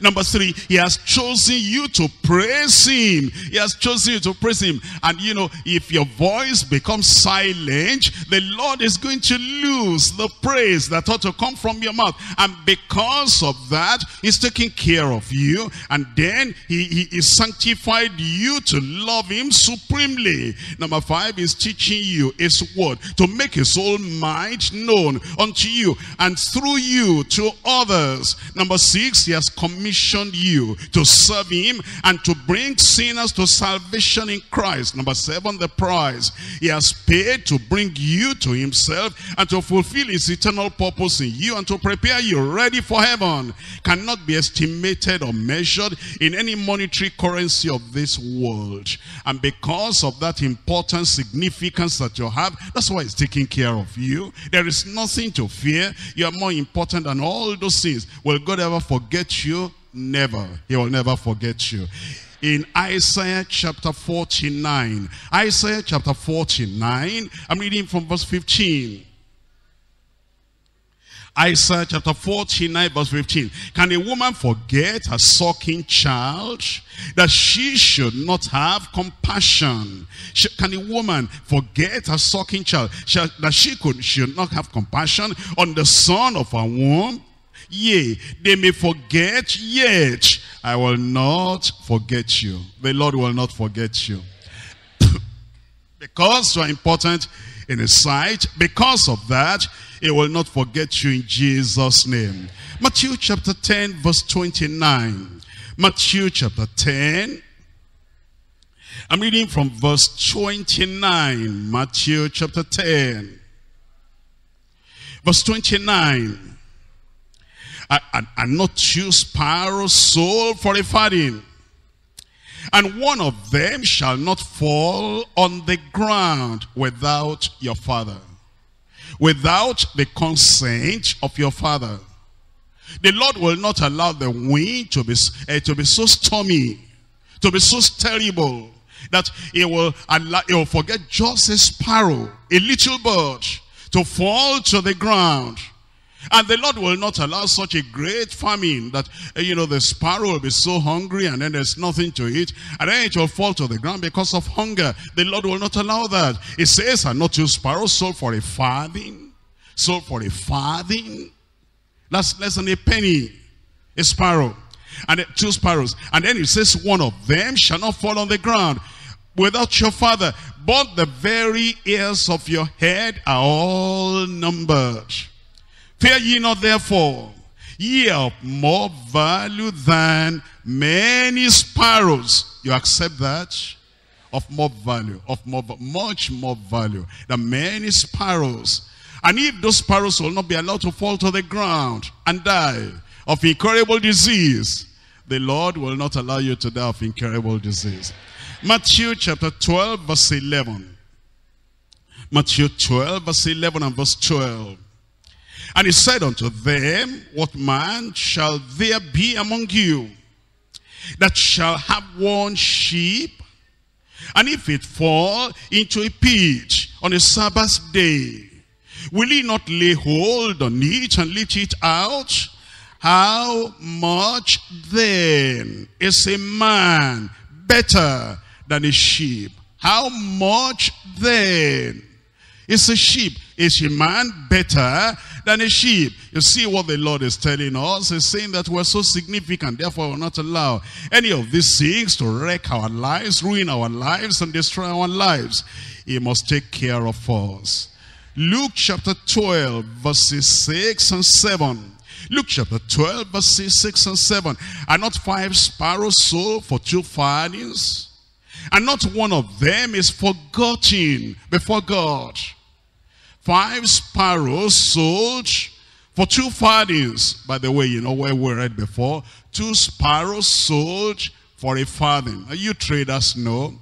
Number three, he has chosen you to praise him. He has chosen you to praise him. And you know, if your voice becomes silent, the Lord is going to lose the praise that ought to come from your mouth. And because of that, he's taking care of you. And then he, he, he sanctified you to love him supremely. Number five is teaching you his word to make his whole mind known unto you and through you to others. Number six, he has committed commissioned you to serve him and to bring sinners to salvation in Christ. Number seven, the price. He has paid to bring you to himself and to fulfill his eternal purpose in you and to prepare you ready for heaven. Cannot be estimated or measured in any monetary currency of this world. And because of that important significance that you have, that's why he's taking care of you. There is nothing to fear. You are more important than all those things. Will God ever forget you? Never. He will never forget you. in Isaiah chapter 49. Isaiah chapter 49, I'm reading from verse 15. Isaiah chapter 49 verse 15. Can a woman forget her sucking child that she should not have compassion? Can a woman forget her sucking child that she could should not have compassion on the son of her womb? Yea, they may forget, yet I will not forget you. The Lord will not forget you. because you are important in his sight, because of that, he will not forget you in Jesus' name. Matthew chapter 10 verse 29. Matthew chapter 10. I'm reading from verse 29. Matthew chapter 10. Verse 29. And not two sparrows soul for a farthing. And one of them shall not fall on the ground without your father without the consent of your father. The Lord will not allow the wind to be, uh, to be so stormy, to be so terrible, that he will, allow, he will forget just a sparrow, a little bird, to fall to the ground. And the Lord will not allow such a great famine that, eh, you know, the sparrow will be so hungry and then there's nothing to eat. And then it will fall to the ground because of hunger. The Lord will not allow that. It says, and not two sparrows sold for a farthing. Sold for a farthing. That's less than a penny. A sparrow. And two sparrows. And then it says, one of them shall not fall on the ground without your father. But the very hairs of your head are all numbered. Fear ye not therefore, ye are more value than many sparrows. You accept that? Of more value, of more, much more value than many sparrows. And if those sparrows will not be allowed to fall to the ground and die of incurable disease, the Lord will not allow you to die of incurable disease. Matthew chapter 12 verse 11. Matthew 12 verse 11 and verse 12. And he said unto them, What man shall there be among you that shall have one sheep? And if it fall into a pit on a Sabbath day, will he not lay hold on it and lift it out? How much then is a man better than a sheep? How much then is a sheep? Is a man better than a sheep. You see what the Lord is telling us? He's saying that we're so significant, therefore we'll not allow any of these things to wreck our lives, ruin our lives, and destroy our lives. He must take care of us. Luke chapter 12, verses 6 and 7. Luke chapter 12, verses 6 and 7. Are not five sparrows sold for two farthings? And not one of them is forgotten before God five sparrows sold for two farthings. By the way, you know where we read before. Two sparrows sold for a farthing. Now, you traders know,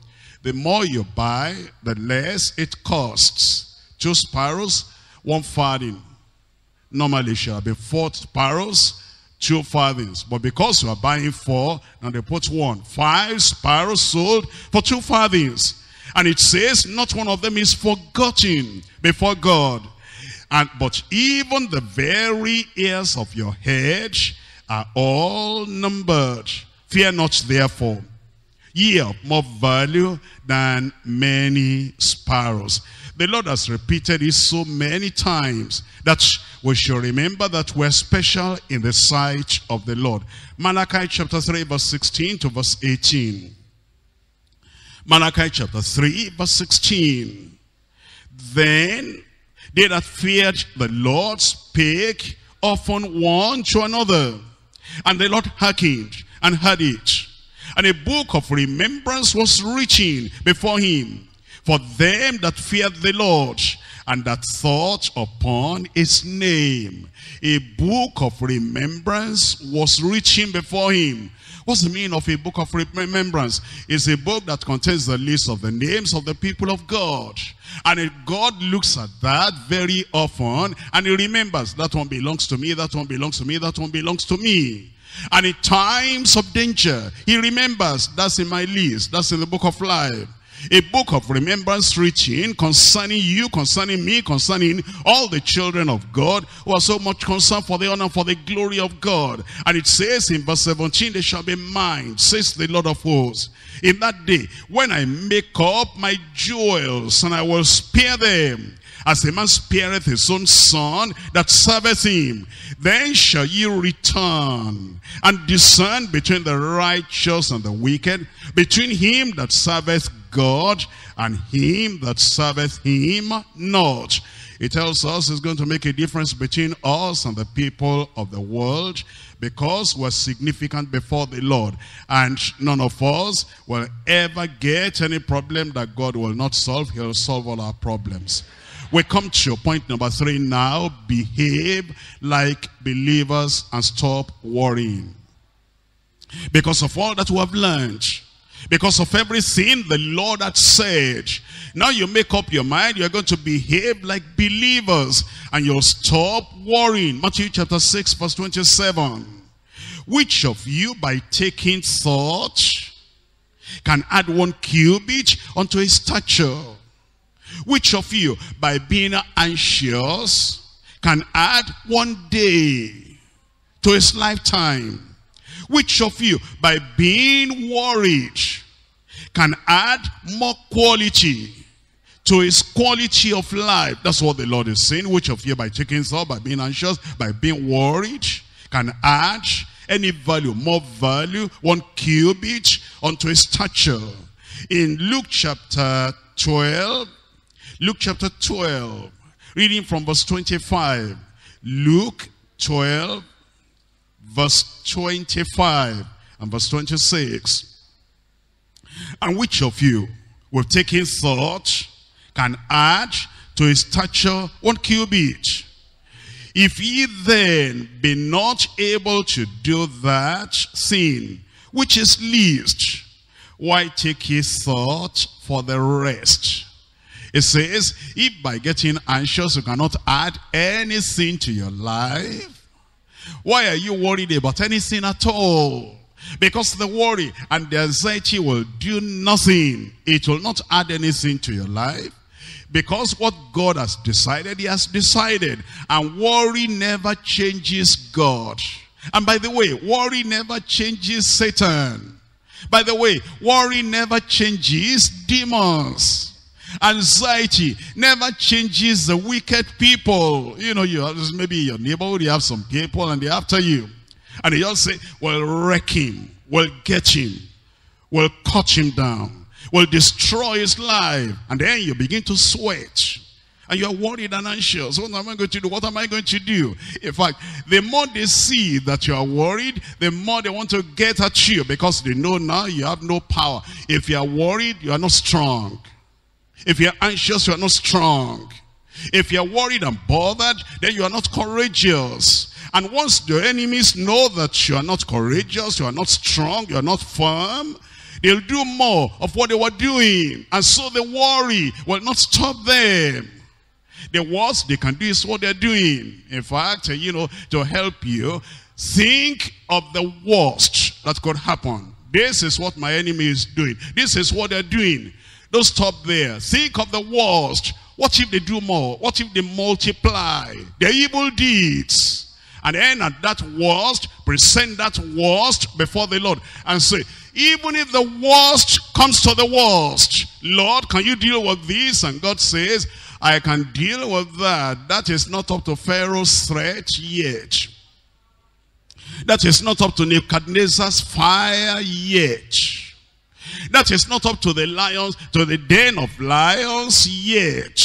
the more you buy, the less it costs. Two sparrows, one farthing. Normally shall be four sparrows, two farthings. But because you are buying four, now they put one. Five sparrows sold for two farthings. And it says, not one of them is forgotten before God. And But even the very hairs of your head are all numbered. Fear not therefore. Ye are more value than many sparrows. The Lord has repeated it so many times that we should remember that we're special in the sight of the Lord. Malachi chapter 3 verse 16 to verse 18. Malachi chapter 3 verse 16. Then they that feared the Lord spake often one to another. And the Lord hearkened and heard it. And a book of remembrance was written before him for them that feared the Lord and that thought upon his name. A book of remembrance was written before him What's the meaning of a book of remembrance? It's a book that contains the list of the names of the people of God. And God looks at that very often and he remembers that one belongs to me, that one belongs to me, that one belongs to me. And in times of danger, he remembers. That's in my list. That's in the book of life. A book of remembrance written concerning you, concerning me, concerning all the children of God who are so much concerned for the honor, for the glory of God. And it says in verse 17, they shall be mine, says the Lord of hosts. In that day, when I make up my jewels, and I will spare them, as a man spareth his own son that serveth him, then shall you return and discern between the righteous and the wicked, between him that serveth God and him that serveth him not. It tells us it's going to make a difference between us and the people of the world because we're significant before the Lord. And none of us will ever get any problem that God will not solve. He'll solve all our problems. We come to point number three now. Behave like believers and stop worrying. Because of all that we have learned, because of everything the Lord had said, now you make up your mind, you're going to behave like believers and you'll stop worrying. Matthew chapter 6 verse 27. Which of you by taking thought can add one cubit unto his stature? Which of you, by being anxious, can add one day to his lifetime? Which of you, by being worried, can add more quality to his quality of life? That's what the Lord is saying. Which of you, by taking thought, by being anxious, by being worried, can add any value, more value, one cubit unto his stature? In Luke chapter 12, Luke chapter 12, reading from verse 25. Luke 12, verse 25 and verse 26. And which of you, with taking thought, can add to his stature one cubit? If ye then be not able to do that sin, which is least, why take ye thought for the rest? It says, if by getting anxious you cannot add anything to your life, why are you worried about anything at all? Because the worry and the anxiety will do nothing. It will not add anything to your life. Because what God has decided, he has decided. And worry never changes God. And by the way, worry never changes Satan. By the way, worry never changes demons. Anxiety never changes the wicked people. You know, you have, maybe your neighborhood, you have some people and they're after you. And they all say, well, wreck him, well, get him, well, cut him down, we'll destroy his life. And then you begin to sweat. And you're worried and anxious. What am I going to do? What am I going to do? In fact, the more they see that you are worried, the more they want to get at you because they know now you have no power. If you are worried, you are not strong. If you're anxious, you are not strong. If you're worried and bothered, then you are not courageous. And once the enemies know that you are not courageous, you are not strong, you are not firm, they'll do more of what they were doing. And so the worry will not stop them. The worst they can do is what they're doing. In fact, you know, to help you, think of the worst that could happen. This is what my enemy is doing. This is what they're doing. Don't stop there. Think of the worst. What if they do more? What if they multiply their evil deeds? And then at that worst, present that worst before the Lord and say, even if the worst comes to the worst, Lord, can you deal with this? And God says, I can deal with that. That is not up to Pharaoh's threat yet. That is not up to Nebuchadnezzar's fire yet. That is not up to the lions, to the den of lions yet.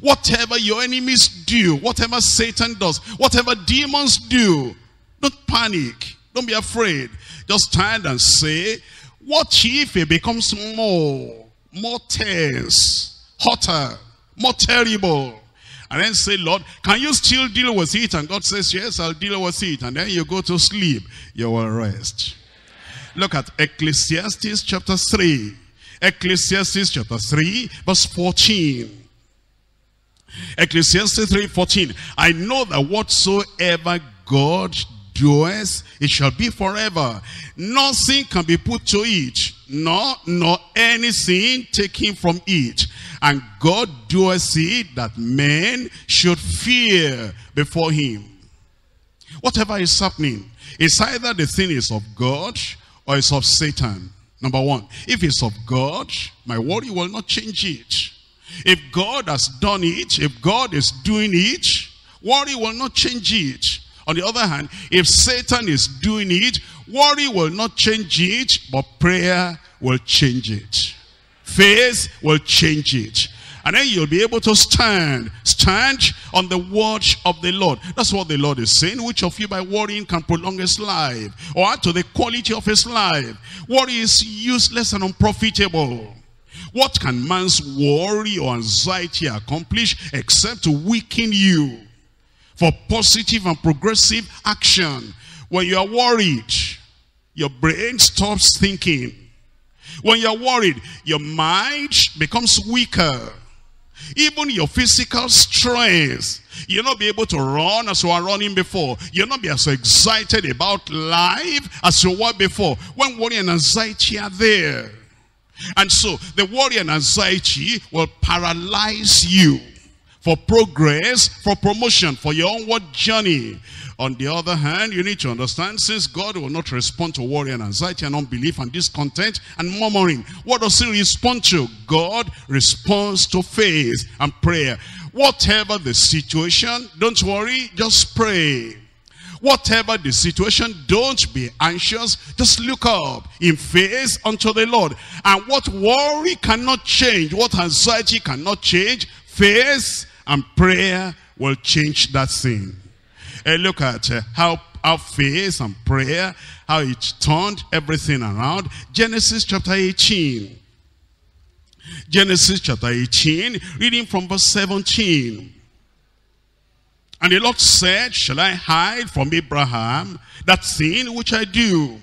Whatever your enemies do, whatever Satan does, whatever demons do, don't panic. Don't be afraid. Just stand and say, what if it becomes more, more tense, hotter, more terrible? And then say, Lord, can you still deal with it? And God says, yes, I'll deal with it. And then you go to sleep. You will rest. Look at Ecclesiastes chapter 3. Ecclesiastes chapter 3, verse 14. Ecclesiastes 3, 14. I know that whatsoever God doeth, it shall be forever. Nothing can be put to it, nor, nor anything taken from it. And God doeth it that men should fear before him. Whatever is happening, it's either the thing is of God or it's of Satan. Number one, if it's of God, my worry will not change it. If God has done it, if God is doing it, worry will not change it. On the other hand, if Satan is doing it, worry will not change it, but prayer will change it. Faith will change it. And then you'll be able to stand. Stand on the word of the Lord. That's what the Lord is saying. Which of you by worrying can prolong his life? Or add to the quality of his life? Worry is useless and unprofitable. What can man's worry or anxiety accomplish except to weaken you for positive and progressive action? When you are worried, your brain stops thinking. When you're worried, your mind becomes weaker. Even your physical strength. You'll not be able to run as you were running before. You'll not be as excited about life as you were before. When worry and anxiety are there. And so the worry and anxiety will paralyze you for progress, for promotion, for your onward journey. On the other hand, you need to understand, since God will not respond to worry and anxiety and unbelief and discontent and murmuring, what does he respond to? God responds to faith and prayer. Whatever the situation, don't worry, just pray. Whatever the situation, don't be anxious. Just look up in faith unto the Lord. And what worry cannot change, what anxiety cannot change, faith and prayer will change that thing. Look at uh, how, how faith and prayer, how it turned everything around. Genesis chapter 18. Genesis chapter 18, reading from verse 17. And the Lord said, Shall I hide from Abraham that thing which I do?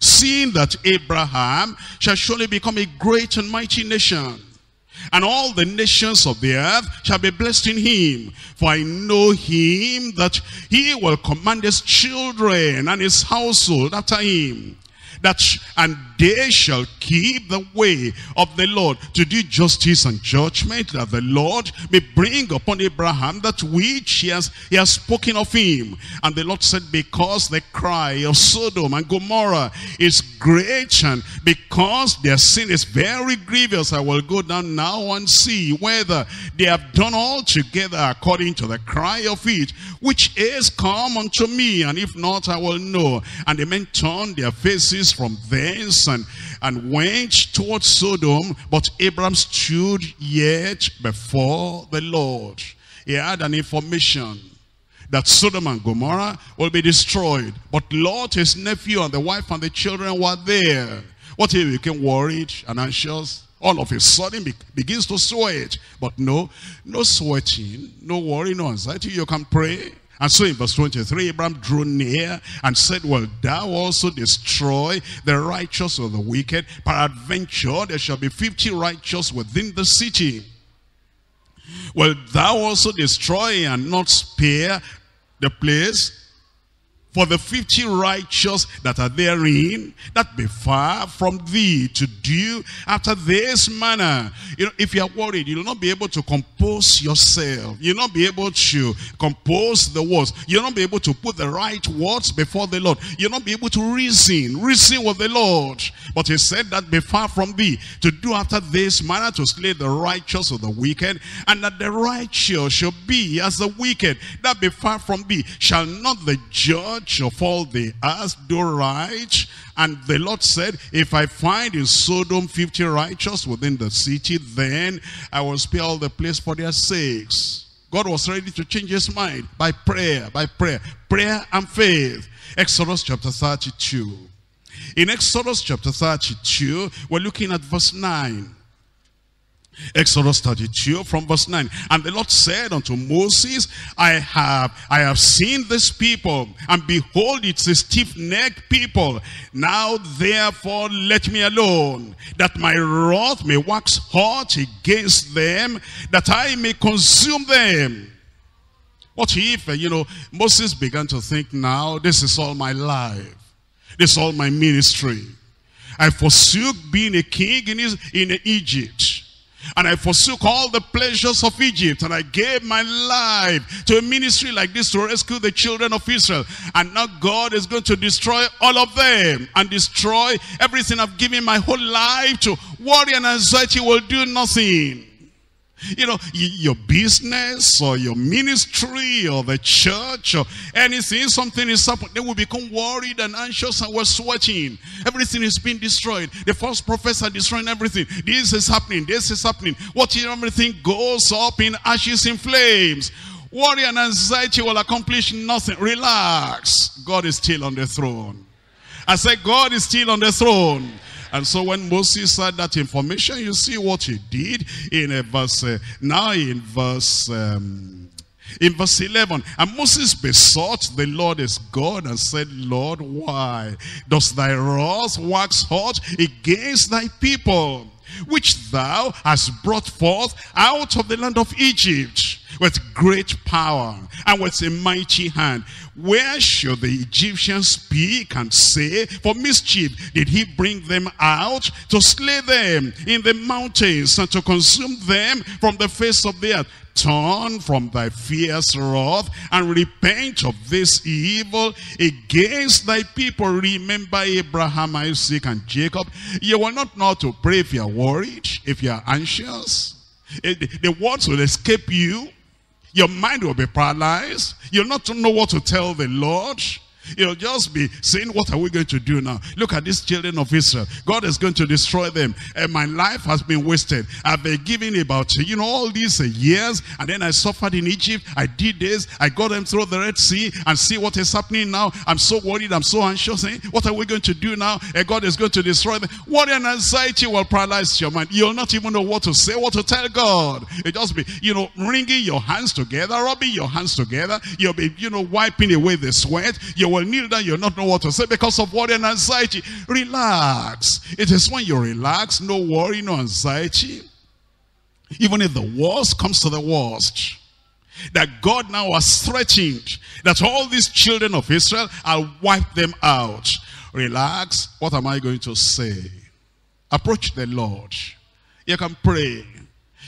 Seeing that Abraham shall surely become a great and mighty nation and all the nations of the earth shall be blessed in him. For I know him that he will command his children and his household after him. That and they shall keep the way of the Lord to do justice and judgment that the Lord may bring upon Abraham that which he has, he has spoken of him. And the Lord said, because the cry of Sodom and Gomorrah is great and because their sin is very grievous, I will go down now and see whether they have done all together according to the cry of it, which is come unto me, and if not, I will know. And the men turned their faces from thence and, and went towards Sodom, but Abraham stood yet before the Lord. He had an information that Sodom and Gomorrah will be destroyed. But Lot, his nephew, and the wife and the children were there. What if he became worried and anxious? All of a sudden be begins to sweat. But no, no sweating, no worry, no anxiety. You can pray. And so in verse 23, Abraham drew near and said, Well, thou also destroy the righteous or the wicked. Peradventure, there shall be 50 righteous within the city. Will thou also destroy and not spare the place for the fifty righteous that are therein, that be far from thee to do after this manner. You know, if you are worried, you will not be able to compose yourself. You'll not be able to compose the words. You'll not be able to put the right words before the Lord. You'll not be able to reason, reason with the Lord. But he said that be far from thee to do after this manner to slay the righteous or the wicked, and that the righteous shall be as the wicked. That be far from thee. Shall not the judge of all the earth do right. And the Lord said, if I find in Sodom 50 righteous within the city, then I will spare the place for their sakes. God was ready to change his mind by prayer, by prayer, prayer and faith. Exodus chapter 32. In Exodus chapter 32, we're looking at verse 9. Exodus 32 from verse 9. And the Lord said unto Moses, I have, I have seen this people, and behold, it's a stiff-necked people. Now therefore let me alone, that my wrath may wax hot against them, that I may consume them. What if, you know, Moses began to think now, this is all my life. This is all my ministry. I forsook being a king in, his, in Egypt. And I forsook all the pleasures of Egypt. And I gave my life to a ministry like this to rescue the children of Israel. And now God is going to destroy all of them. And destroy everything I've given my whole life to. Worry and anxiety will do nothing. You know, your business or your ministry or the church or anything, something is happening, they will become worried and anxious and we're sweating. Everything is being destroyed. The false prophets are destroying everything. This is happening, this is happening. What if everything goes up in ashes in flames? Worry and anxiety will accomplish nothing. Relax. God is still on the throne. I said, God is still on the throne. And so when Moses had that information, you see what he did in a verse, uh, now in verse, um, in verse 11, and Moses besought the Lord his God and said, Lord, why does thy wrath wax hot against thy people, which thou hast brought forth out of the land of Egypt? With great power and with a mighty hand. Where should the Egyptians speak and say, for mischief did he bring them out to slay them in the mountains and to consume them from the face of the earth? Turn from thy fierce wrath and repent of this evil against thy people. Remember Abraham, Isaac, and Jacob. You will not know to pray if you are worried, if you are anxious. Eh, the words will escape you your mind will be paralyzed. You'll not know what to tell the Lord. You'll just be saying, what are we going to do now? Look at these children of Israel. God is going to destroy them. And my life has been wasted. I've been giving about, you know, all these years. And then I suffered in Egypt. I did this. I got them through the Red Sea. And see what is happening now. I'm so worried. I'm so anxious. Eh? What are we going to do now? And God is going to destroy them. Worry and anxiety will paralyze your mind. You'll not even know what to say, what to tell God. It just be, you know, wringing your hands together, rubbing your hands together. You'll be, you know, wiping away the sweat. You will kneel down, you'll not know what to say because of worry and anxiety. Relax. It is when you relax, no worry, no anxiety. Even if the worst comes to the worst, that God now has threatened that all these children of Israel, I'll wipe them out. Relax. What am I going to say? Approach the Lord. You can pray.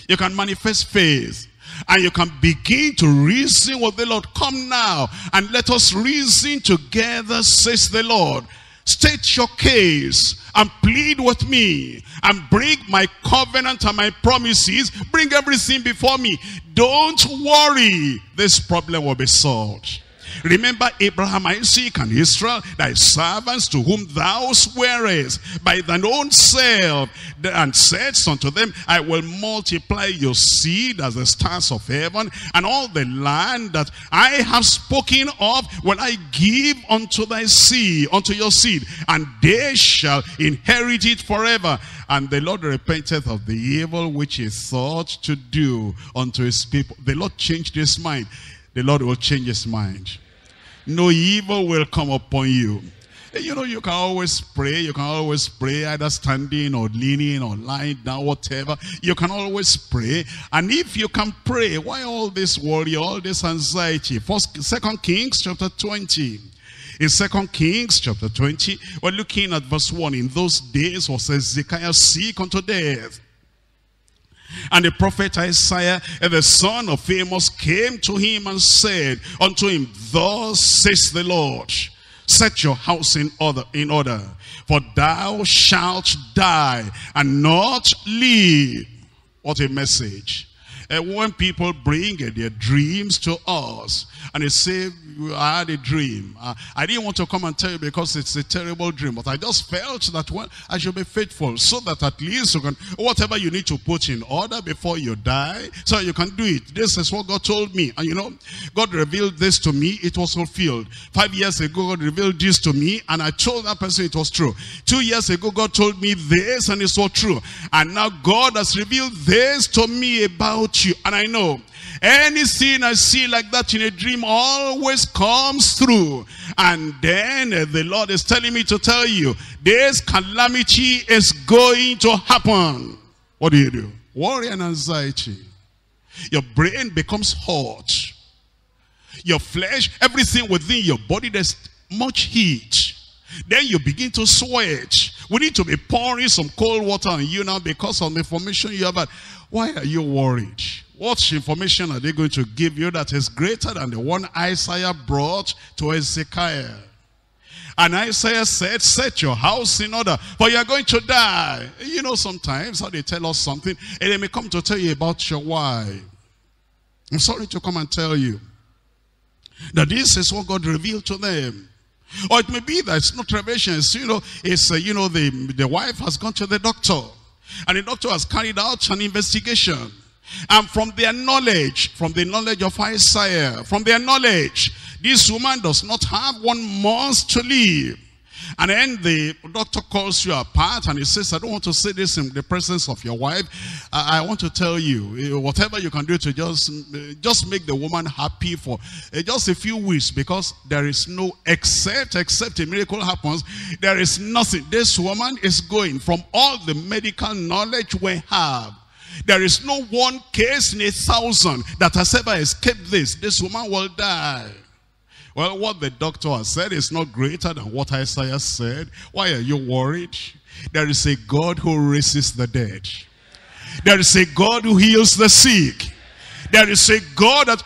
You can manifest faith. And you can begin to reason with the Lord. Come now and let us reason together, says the Lord. State your case and plead with me and bring my covenant and my promises. Bring everything before me. Don't worry. This problem will be solved. Remember Abraham, Isaac, and Israel, thy servants to whom thou swearest by thine own self, and saidst unto them, I will multiply your seed as the stars of heaven, and all the land that I have spoken of will I give unto thy seed, unto your seed, and they shall inherit it forever. And the Lord repenteth of the evil which he thought to do unto his people. The Lord changed his mind. The Lord will change his mind no evil will come upon you. You know, you can always pray. You can always pray either standing or leaning or lying down, whatever. You can always pray. And if you can pray, why all this worry, all this anxiety? First, Second Kings chapter 20. In Second Kings chapter 20, we're looking at verse 1. In those days was Hezekiah sick unto death. And the prophet Isaiah, the son of Amos, came to him and said unto him, Thus says the Lord, set your house in order, in order, for thou shalt die and not live. What a message. Uh, when people bring their dreams to us and they say, I had a dream. Uh, I didn't want to come and tell you because it's a terrible dream, but I just felt that well, I should be faithful so that at least you can, whatever you need to put in order before you die, so you can do it. This is what God told me. And you know, God revealed this to me, it was fulfilled. Five years ago, God revealed this to me, and I told that person it was true. Two years ago, God told me this, and it's so true. And now God has revealed this to me about you. And I know Anything I see like that in a dream always comes through. And then the Lord is telling me to tell you, this calamity is going to happen. What do you do? Worry and anxiety. Your brain becomes hot. your flesh, everything within your body, there's much heat. Then you begin to sweat. We need to be pouring some cold water on you now because of the information you have. Why are you worried? What information are they going to give you that is greater than the one Isaiah brought to Ezekiel? And Isaiah said, set your house in order, for you are going to die. You know sometimes how they tell us something, and they may come to tell you about your wife. I'm sorry to come and tell you that this is what God revealed to them. Or it may be that it's not revelation. It's, you know, it's, uh, you know, the, the wife has gone to the doctor. And the doctor has carried out an investigation. And from their knowledge, from the knowledge of Isaiah, from their knowledge, this woman does not have one month to live. And then the doctor calls you apart and he says, I don't want to say this in the presence of your wife. I, I want to tell you, eh, whatever you can do to just, eh, just make the woman happy for uh, just a few weeks because there is no, except, except a miracle happens, there is nothing. This woman is going from all the medical knowledge we have. There is no one case in a thousand that has ever escaped this. This woman will die. Well, what the doctor has said is not greater than what Isaiah said. Why are you worried? There is a God who raises the dead. There is a God who heals the sick. There is a God that,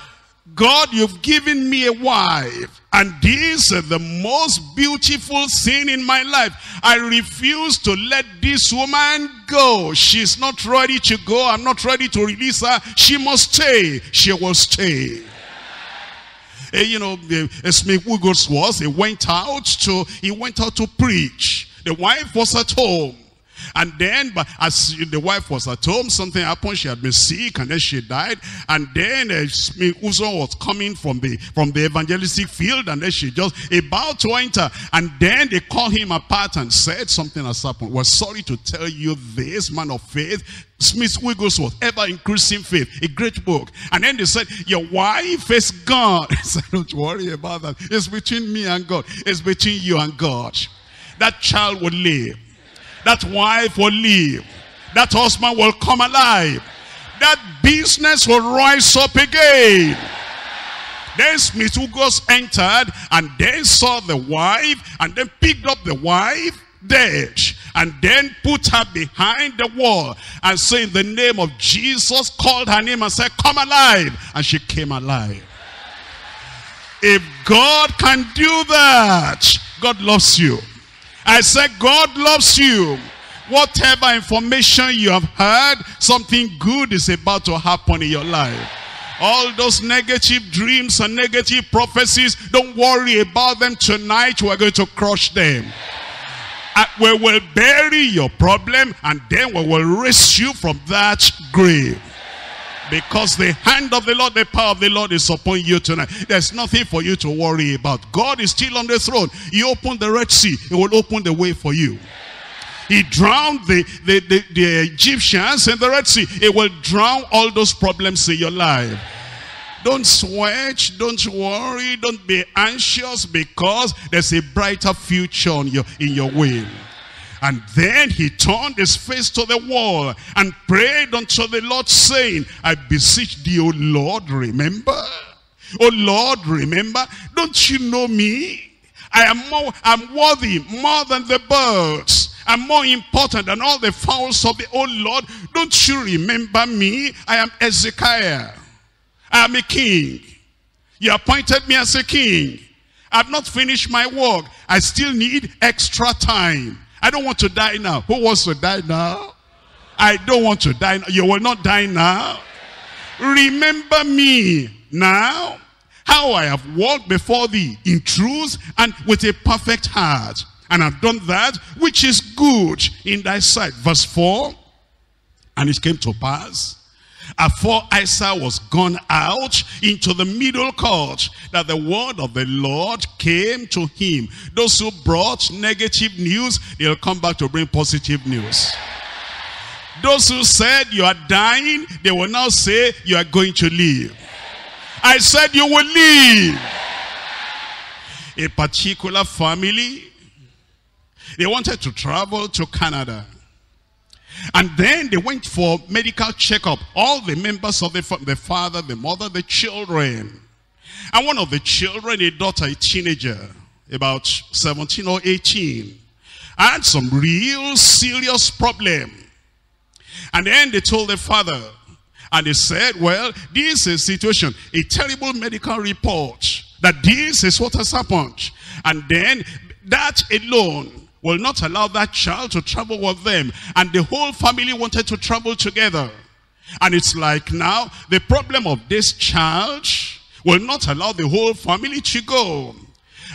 God, you've given me a wife. And this is the most beautiful thing in my life. I refuse to let this woman go. She's not ready to go. I'm not ready to release her. She must stay. She will stay. Uh, you know, uh, Smith Wigglesworth, he went out to, he went out to preach. The wife was at home. And then, but as the wife was at home, something happened. She had been sick, and then she died. And then uh, Uzo was coming from the from the evangelistic field, and then she just about to enter. And then they called him apart and said something has happened. We're sorry to tell you this, man of faith. Smith Wigglesworth, ever increasing faith, a great book. And then they said, your wife is gone. I said, don't worry about that. It's between me and God. It's between you and God. That child will live. That wife will live. That husband will come alive. That business will rise up again. Then Smith Wigglesworth entered and then saw the wife and then picked up the wife dead and then put her behind the wall and say in the name of Jesus called her name and said come alive and she came alive if God can do that God loves you I said God loves you. Whatever information you have heard something good is about to happen in your life. All those negative dreams and negative prophecies don't worry about them. Tonight we're going to crush them. Uh, we will bury your problem and then we will raise you from that grave. Because the hand of the Lord, the power of the Lord is upon you tonight. There's nothing for you to worry about. God is still on the throne. He opened the Red Sea. He will open the way for you. He drowned the, the, the, the Egyptians in the Red Sea. He will drown all those problems in your life. Don't sweat, don't worry, don't be anxious because there's a brighter future on your, in your way. And then he turned his face to the wall and prayed unto the Lord saying, I beseech thee, O Lord, remember. O Lord, remember. Don't you know me? I am more, I'm worthy more than the birds. I'm more important than all the fowls of the, oh Lord, don't you remember me? I am Hezekiah. I am a king. You appointed me as a king. I've not finished my work. I still need extra time. I don't want to die now. Who wants to die now? I don't want to die now. You will not die now. Remember me now. How I have walked before thee in truth and with a perfect heart. And I've done that which is good in thy sight. Verse 4. And it came to pass afore Isaiah was gone out into the middle court, that the word of the Lord came to him. Those who brought negative news, they'll come back to bring positive news. Those who said you are dying, they will now say you are going to live. I said you will live. A particular family, they wanted to travel to Canada. And then they went for medical checkup. All the members of the, the father, the mother, the children. And one of the children, a daughter, a teenager, about 17 or 18, had some real serious problem. And then they told the father, and they said, well, this is a situation, a terrible medical report, that this is what has happened. And then that alone will not allow that child to travel with them. And the whole family wanted to travel together. And it's like now, the problem of this child will not allow the whole family to go.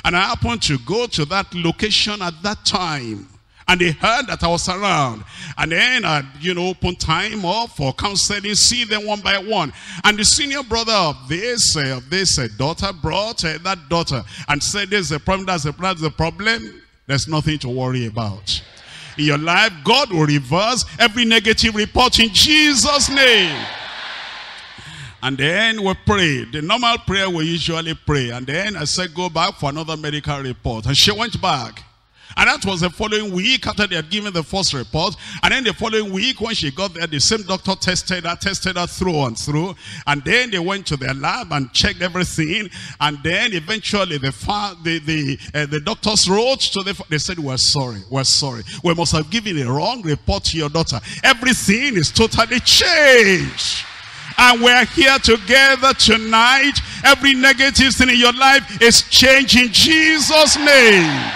And I happened to go to that location at that time. And they heard that I was around. And then I, you know, open time up for counseling, see them one by one. And the senior brother of this, uh, of this uh, daughter brought uh, that daughter and said, there's a problem, that's a, that's the problem. There's nothing to worry about. In your life, God will reverse every negative report in Jesus' name. And then we pray. The normal prayer we usually pray. And then I said, go back for another medical report. And she went back. And that was the following week after they had given the first report. And then the following week when she got there, the same doctor tested her, tested her through and through. And then they went to their lab and checked everything. And then eventually the the the, uh, the doctors wrote to the they said, we're sorry, we're sorry. We must have given a wrong report to your daughter. Everything is totally changed. And we're here together tonight. Every negative thing in your life is changing Jesus' name.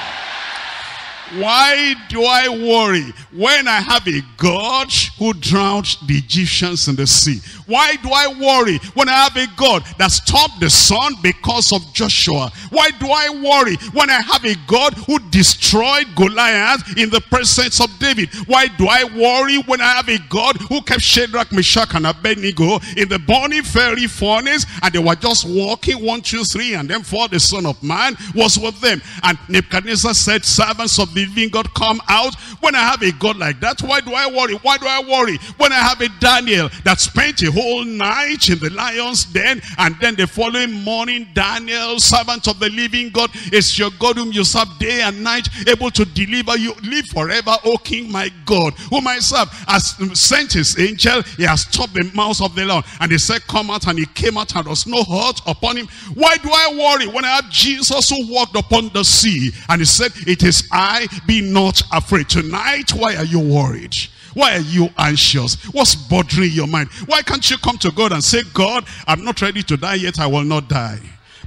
Why do I worry when I have a God who drowned the Egyptians in the sea? Why do I worry when I have a God that stopped the sun because of Joshua? Why do I worry when I have a God who destroyed Goliath in the presence of David? Why do I worry when I have a God who kept Shadrach, Meshach, and Abednego in the burning fiery furnace and they were just walking one, two, three, and then for the Son of Man was with them. And Nebuchadnezzar said, servants of living God come out. When I have a God like that, why do I worry? Why do I worry? When I have a Daniel that spent a whole night in the lion's den, and then the following morning, Daniel, servant of the living God, is your God whom you serve day and night, able to deliver you. Live forever, O King, my God, whom I serve, has sent his angel. He has stopped the mouth of the lion. And he said, come out, and he came out, and there was no hurt upon him. Why do I worry when I have Jesus who walked upon the sea? And he said, it is I, be not afraid. Tonight, why are you worried? Why are you anxious? What's bothering your mind? Why can't you come to God and say, God, I'm not ready to die yet. I will not die.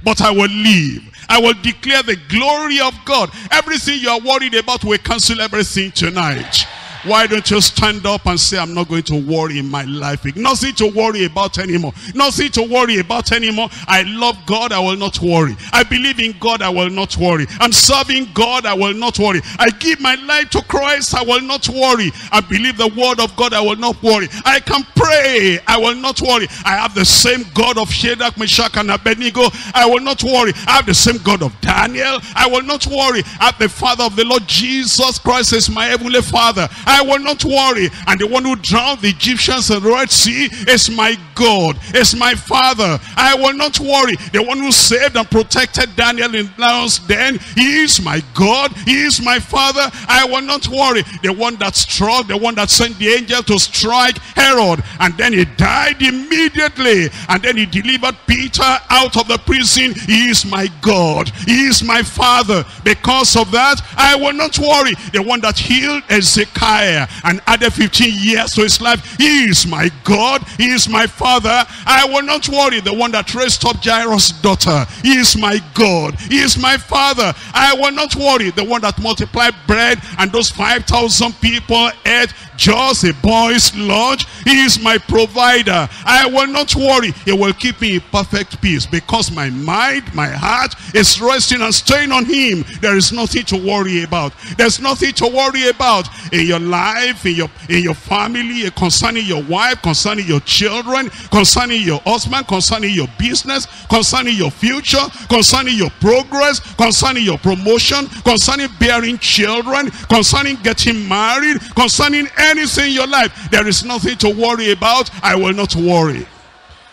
But I will live. I will declare the glory of God. Everything you are worried about, we cancel everything tonight. Why don't you stand up and say, I'm not going to worry in my life. Nothing to worry about anymore. Nothing to worry about anymore. I love God, I will not worry. I believe in God, I will not worry. I'm serving God, I will not worry. I give my life to Christ, I will not worry. I believe the word of God, I will not worry. I can pray, I will not worry. I have the same God of Shadrach, Meshach, and Abednego. I will not worry. I have the same God of Daniel. I will not worry. I have the Father of the Lord Jesus Christ is my heavenly Father. I will not worry. And the one who drowned the Egyptians in the Red Sea is my God, is my Father. I will not worry. The one who saved and protected Daniel in lion's den, he is my God, he is my Father. I will not worry. The one that struck, the one that sent the angel to strike Herod, and then he died immediately. And then he delivered Peter out of the prison. He is my God, he is my Father. Because of that, I will not worry. The one that healed Ezekiel and added 15 years to his life. He is my God. He is my Father. I will not worry. The one that raised up Jairus' daughter. He is my God. He is my Father. I will not worry. The one that multiplied bread and those 5,000 people ate just a boy's lodge. He is my provider. I will not worry. He will keep me in perfect peace because my mind, my heart is resting and staying on him. There is nothing to worry about. There's nothing to worry about in your life, in your, in your family, concerning your wife, concerning your children, concerning your husband, concerning your business, concerning your future, concerning your progress, concerning your promotion, concerning bearing children, concerning getting married, concerning anything in your life. There is nothing to worry about. I will not worry.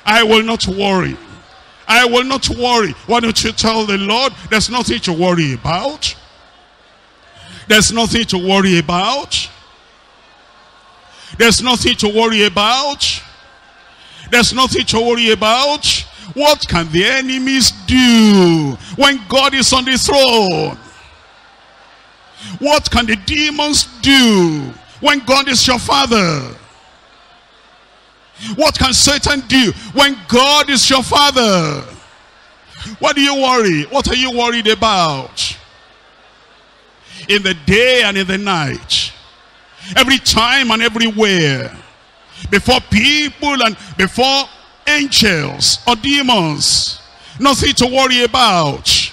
I will not worry. I will not worry. Why don't you tell the Lord there's nothing to worry about? There's nothing to worry about. There's nothing to worry about. There's nothing to worry about. What can the enemies do when God is on the throne? What can the demons do when God is your father? What can Satan do when God is your father? What do you worry? What are you worried about? In the day and in the night. Every time and everywhere. Before people and before angels or demons. Nothing to worry about.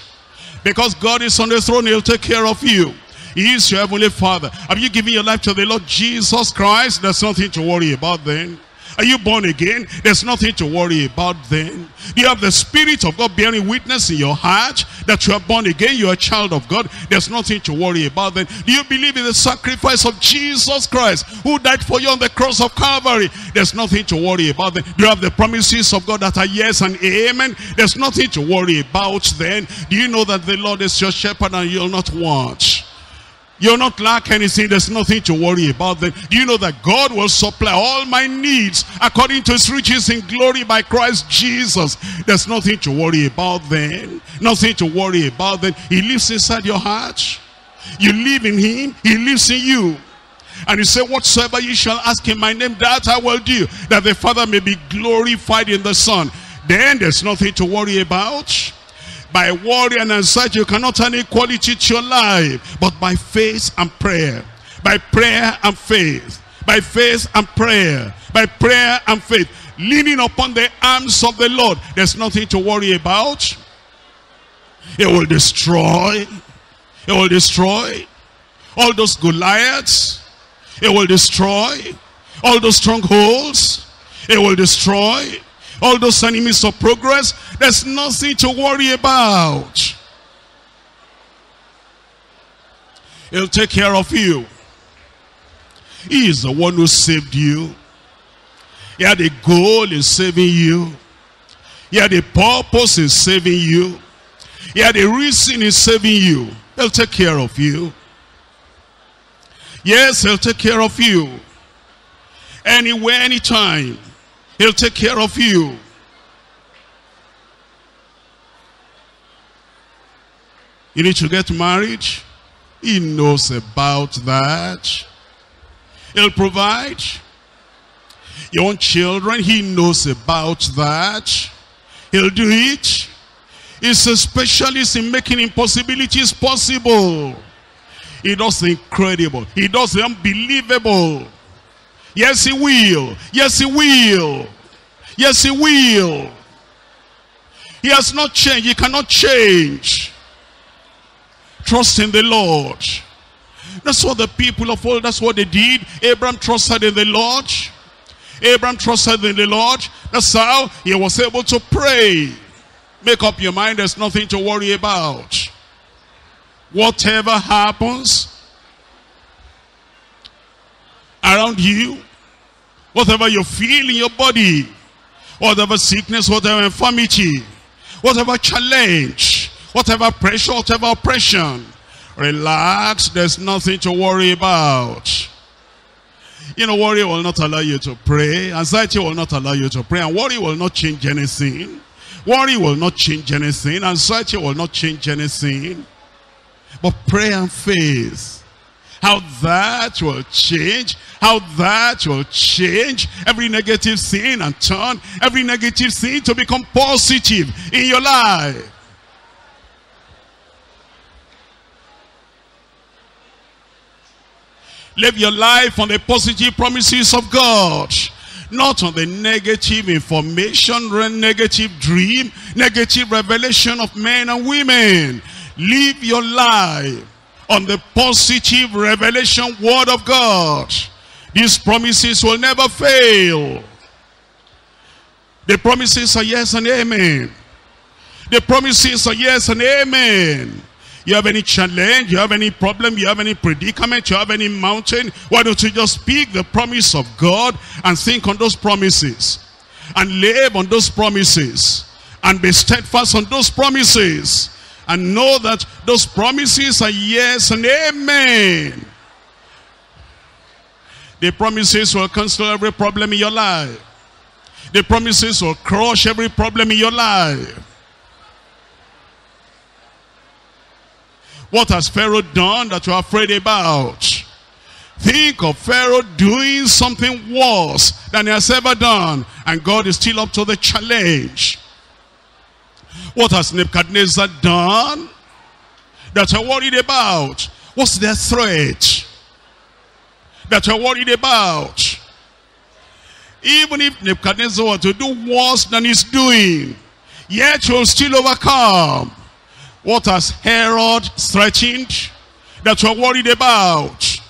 Because God is on the throne, he'll take care of you. Is your heavenly father. Have you given your life to the Lord Jesus Christ? There's nothing to worry about then. Are you born again? There's nothing to worry about then. Do you have the Spirit of God bearing witness in your heart that you are born again, you're a child of God. There's nothing to worry about then. Do you believe in the sacrifice of Jesus Christ who died for you on the cross of Calvary? There's nothing to worry about then. Do you have the promises of God that are yes and amen? There's nothing to worry about then. Do you know that the Lord is your shepherd and you'll not want? You'll not lack anything. There's nothing to worry about then. Do you know that God will supply all my needs according to his riches in glory by Christ Jesus? There's nothing to worry about then. Nothing to worry about then. He lives inside your heart. You live in him. He lives in you. And he said, whatsoever you shall ask in my name, that I will do, that the Father may be glorified in the Son. Then there's nothing to worry about. By worry and anxiety, you cannot turn equality to your life. But by faith and prayer. By prayer and faith. By faith and prayer. By prayer and faith. Leaning upon the arms of the Lord. There's nothing to worry about. It will destroy. It will destroy all those Goliaths. It will destroy all those strongholds. It will destroy all those enemies of progress, there's nothing to worry about. He'll take care of you. He is the one who saved you. He had a goal in saving you. He had a purpose in saving you. He had a reason in saving you. He'll take care of you. Yes, he'll take care of you. Anywhere, anytime. He'll take care of you. You need to get married. He knows about that. He'll provide. You want children. He knows about that. He'll do it. He's a specialist in making impossibilities possible. He does the incredible. He does the unbelievable. Yes, he will. Yes, he will. Yes, he will. He has not changed. He cannot change. Trust in the Lord. That's what the people of old, that's what they did. Abraham trusted in the Lord. Abraham trusted in the Lord. That's how he was able to pray. Make up your mind, there's nothing to worry about. Whatever happens, around you, whatever you feel in your body, whatever sickness, whatever infirmity, whatever challenge, whatever pressure, whatever oppression, relax, there's nothing to worry about. You know, worry will not allow you to pray. Anxiety will not allow you to pray. And worry will not change anything. Worry will not change anything. Anxiety will not change anything. But prayer and faith how that will change, how that will change every negative thing and turn every negative thing to become positive in your life. Live your life on the positive promises of God. Not on the negative information, negative dream, negative revelation of men and women. Live your life on the positive revelation word of God. These promises will never fail. The promises are yes and amen. The promises are yes and amen. You have any challenge, you have any problem, you have any predicament, you have any mountain, why don't you just speak the promise of God and think on those promises and live on those promises and be steadfast on those promises and know that those promises are yes and amen. The promises will cancel every problem in your life. The promises will crush every problem in your life. What has Pharaoh done that you're afraid about? Think of Pharaoh doing something worse than he has ever done. And God is still up to the challenge. What has Nebuchadnezzar done that you're worried about? What's their threat that you're worried about? Even if Nebuchadnezzar were to do worse than he's doing, yet you'll still overcome. What has Herod threatened that you're worried about?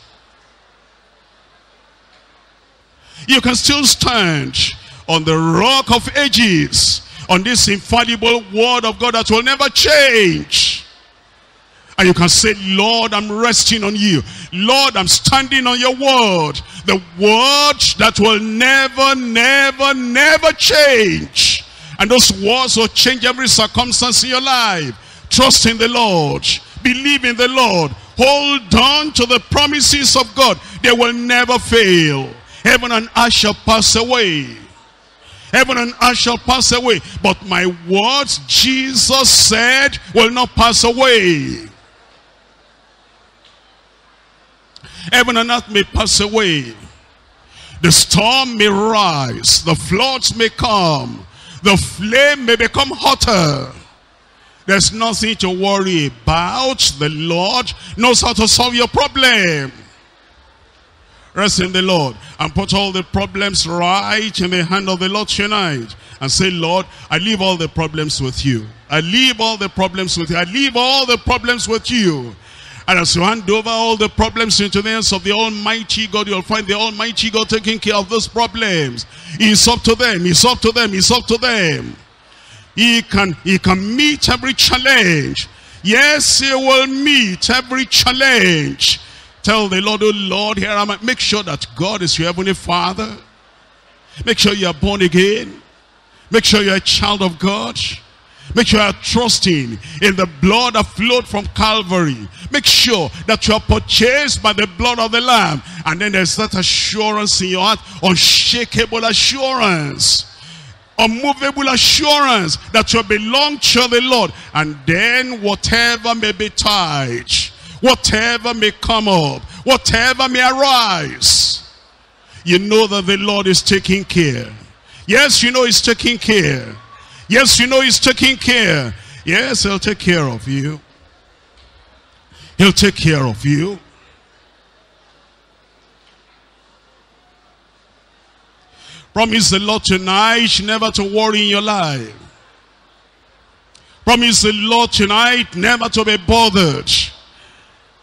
You can still stand on the rock of ages, on this infallible word of God that will never change. And you can say, Lord, I'm resting on you. Lord, I'm standing on your word. The word that will never, never, never change. And those words will change every circumstance in your life. Trust in the Lord. Believe in the Lord. Hold on to the promises of God. They will never fail. Heaven and earth shall pass away. Heaven and earth shall pass away. But my words, Jesus said, will not pass away. Heaven and earth may pass away. The storm may rise. The floods may come. The flame may become hotter. There's nothing to worry about. The Lord knows how to solve your problem. Rest in the Lord and put all the problems right in the hand of the Lord tonight. And say, Lord, I leave all the problems with you. I leave all the problems with you. I leave all the problems with you. And as you hand over all the problems into the hands of the Almighty God, you'll find the Almighty God taking care of those problems. He's up to them. He's up to them. He's up to them. He can, he can meet every challenge. Yes, he will meet every challenge. Tell the Lord, oh Lord, here am I. Make sure that God is your heavenly Father. Make sure you are born again. Make sure you're a child of God. Make sure you are trusting in the blood that flowed from Calvary. Make sure that you are purchased by the blood of the Lamb. And then there's that assurance in your heart, unshakable assurance unmovable assurance that you belong to the Lord. And then whatever may be tied, whatever may come up, whatever may arise, you know that the Lord is taking care. Yes, you know he's taking care. Yes, you know he's taking care. Yes, he'll take care of you. He'll take care of you. Promise the Lord tonight never to worry in your life. Promise the Lord tonight never to be bothered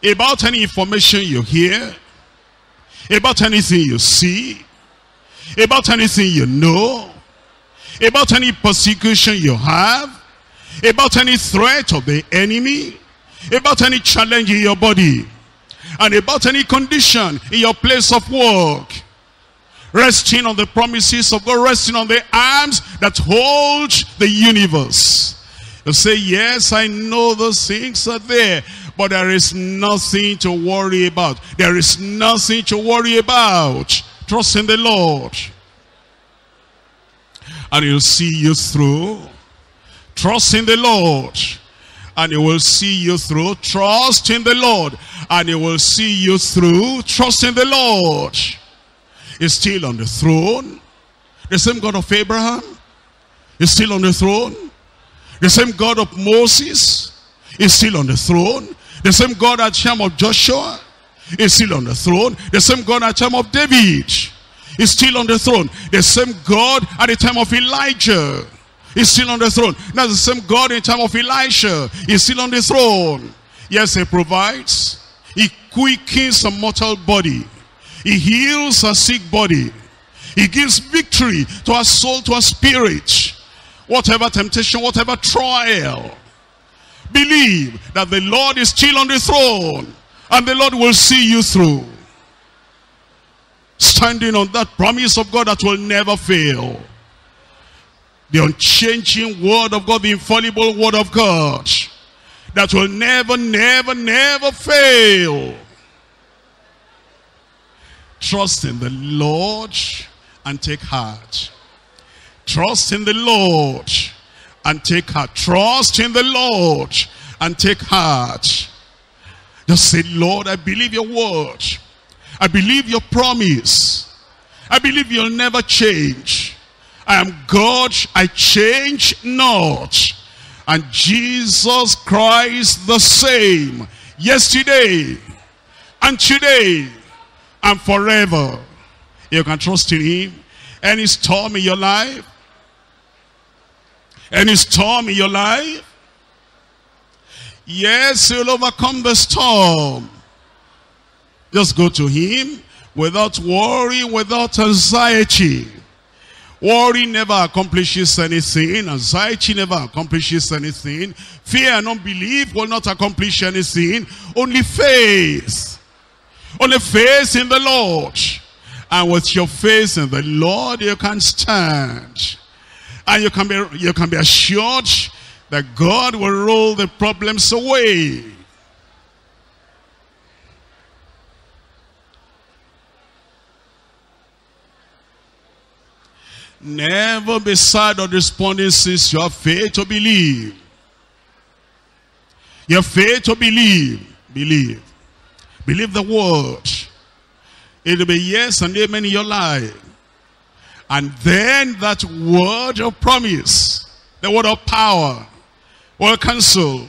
about any information you hear, about anything you see, about anything you know, about any persecution you have, about any threat of the enemy, about any challenge in your body, and about any condition in your place of work resting on the promises of God, resting on the arms that hold the universe. You say, yes, I know those things are there, but there is nothing to worry about. There is nothing to worry about. Trust in the Lord. And he'll see you through. Trust in the Lord. And he will see you through. Trust in the Lord. And he will see you through. Trust in the Lord is still on the throne. The same God of Abraham is still on the throne. The same God of Moses is still on the throne. The same God at the time of Joshua is still on the throne. The same God at the time of David is still on the throne. The same God at the time of Elijah is still on the throne. Now the same God in the time of Elisha is still on the throne. Yes, he provides. He quickens a mortal body. He heals a sick body. He gives victory to our soul, to our spirit. Whatever temptation, whatever trial. Believe that the Lord is still on the throne. And the Lord will see you through. Standing on that promise of God that will never fail. The unchanging word of God, the infallible word of God. That will never, never, never fail. Trust in the Lord and take heart. trust in the Lord and take heart. Trust in the Lord and take heart. Just say, Lord, I believe your word. I believe your promise. I believe you'll never change. I am God, I change not. And Jesus Christ the same, yesterday and today and forever. You can trust in him. Any storm in your life, any storm in your life, yes, you'll overcome the storm. Just go to him without worry, without anxiety. Worry never accomplishes anything. Anxiety never accomplishes anything. Fear and unbelief will not accomplish anything. Only faith. Only faith in the Lord. And with your faith in the Lord, you can stand. And you can be, you can be assured that God will roll the problems away. Never be sad or despondent since your faith to believe. Your faith to believe. Believe. Believe the word. It'll be yes and amen in your life. And then that word of promise, the word of power, will cancel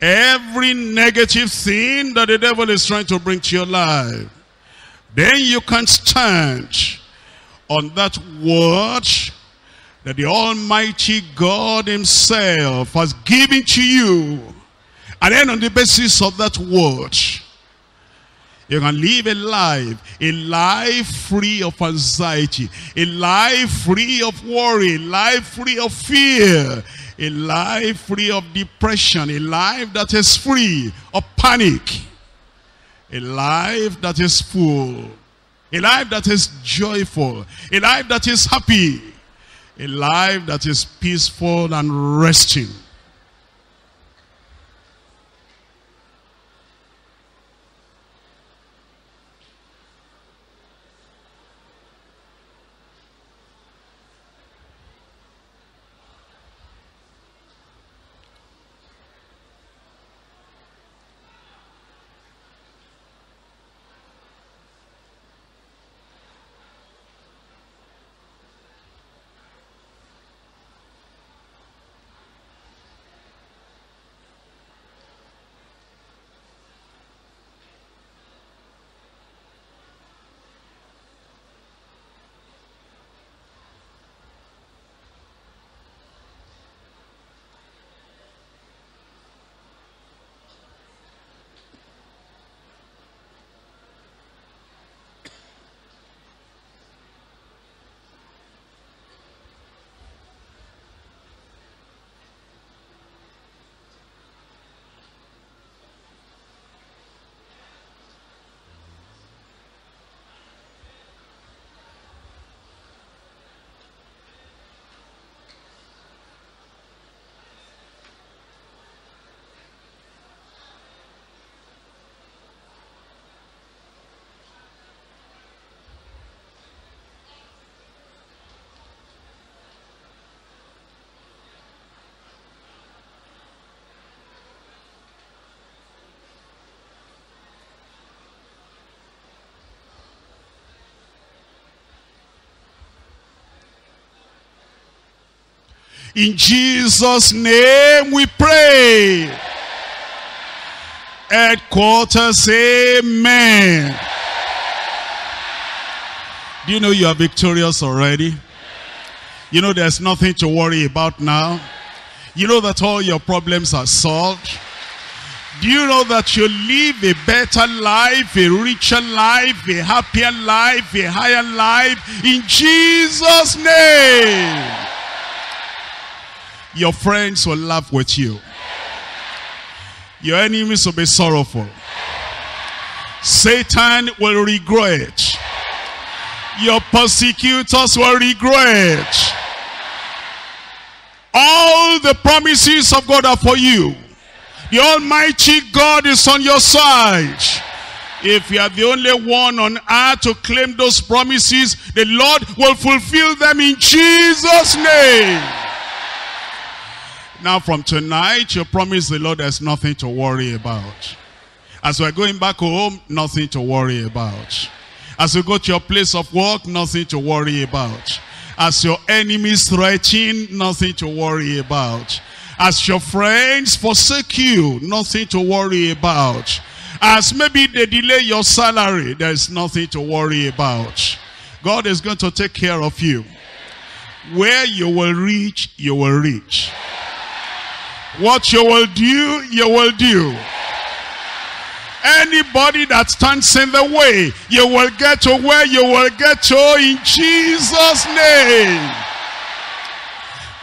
every negative thing that the devil is trying to bring to your life. Then you can stand on that word that the Almighty God himself has given to you. And then on the basis of that word, you can live a life, a life free of anxiety, a life free of worry, a life free of fear, a life free of depression, a life that is free of panic, a life that is full a life that is joyful. A life that is happy. A life that is peaceful and resting. In Jesus' name we pray. Headquarters, amen. Do you know you are victorious already? You know there's nothing to worry about now. You know that all your problems are solved. Do you know that you live a better life, a richer life, a happier life, a higher life in Jesus' name? Your friends will laugh with you. Your enemies will be sorrowful. Satan will regret. Your persecutors will regret. All the promises of God are for you. The Almighty God is on your side. If you are the only one on earth to claim those promises, the Lord will fulfill them in Jesus' name. Now from tonight, you promise the Lord there's nothing to worry about. As we're going back home, nothing to worry about. As you go to your place of work, nothing to worry about. As your enemies threaten, nothing to worry about. As your friends forsake you, nothing to worry about. As maybe they delay your salary, there's nothing to worry about. God is going to take care of you. Where you will reach, you will reach. What you will do, you will do. Anybody that stands in the way, you will get to where you will get to in Jesus' name.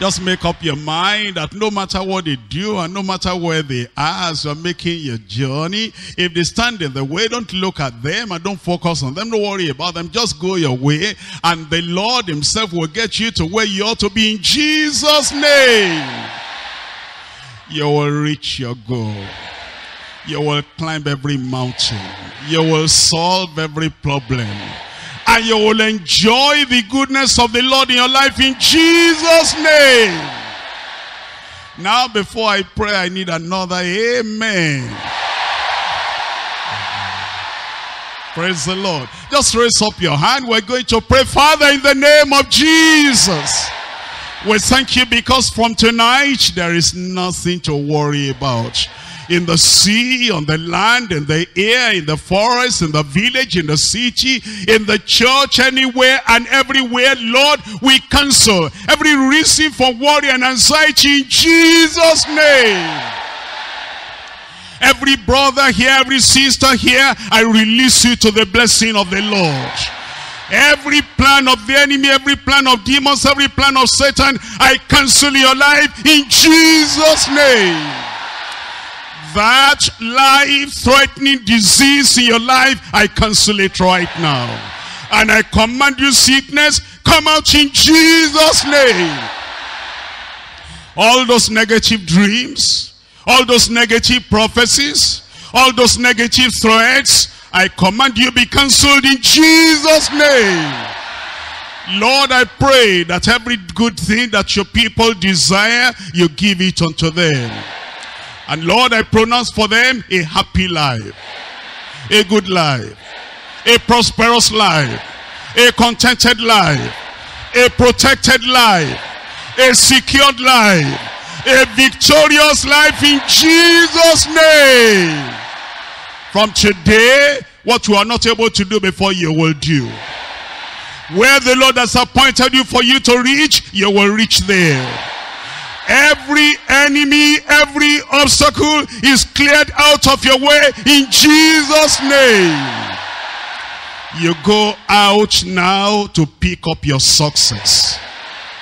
Just make up your mind that no matter what they do and no matter where they are as you're making your journey, if they stand in the way, don't look at them and don't focus on them. Don't worry about them. Just go your way and the Lord himself will get you to where you ought to be in Jesus' name. You will reach your goal. You will climb every mountain. You will solve every problem and you will enjoy the goodness of the Lord in your life in Jesus' name. Now, before I pray, I need another amen. Praise the Lord. Just raise up your hand. We're going to pray, Father, in the name of Jesus. We thank you because from tonight, there is nothing to worry about in the sea, on the land, in the air, in the forest, in the village, in the city, in the church, anywhere and everywhere. Lord, we cancel every reason for worry and anxiety in Jesus' name. Every brother here, every sister here, I release you to the blessing of the Lord. Every plan of the enemy, every plan of demons, every plan of Satan, I cancel your life in Jesus' name that life-threatening disease in your life, I cancel it right now. And I command you sickness, come out in Jesus' name. All those negative dreams, all those negative prophecies, all those negative threats, I command you be cancelled in Jesus' name. Lord, I pray that every good thing that your people desire, you give it unto them. And Lord, I pronounce for them a happy life, a good life, a prosperous life, a contented life, a protected life, a secured life, a victorious life in Jesus' name. From today, what you are not able to do before you will do. Where the Lord has appointed you for you to reach, you will reach there. Every enemy, every obstacle is cleared out of your way in Jesus' name. You go out now to pick up your success.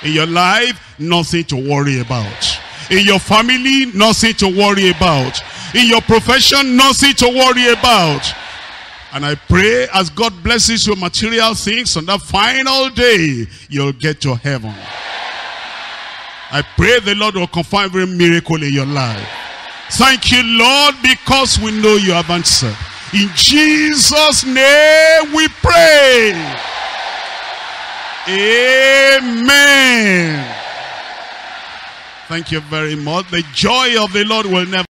In your life, nothing to worry about. In your family, nothing to worry about. In your profession, nothing to worry about. And I pray as God blesses your material things on that final day, you'll get to heaven. I pray the Lord will confirm every miracle in your life. Thank you, Lord, because we know you have answered. In Jesus' name we pray. Amen. Thank you very much. The joy of the Lord will never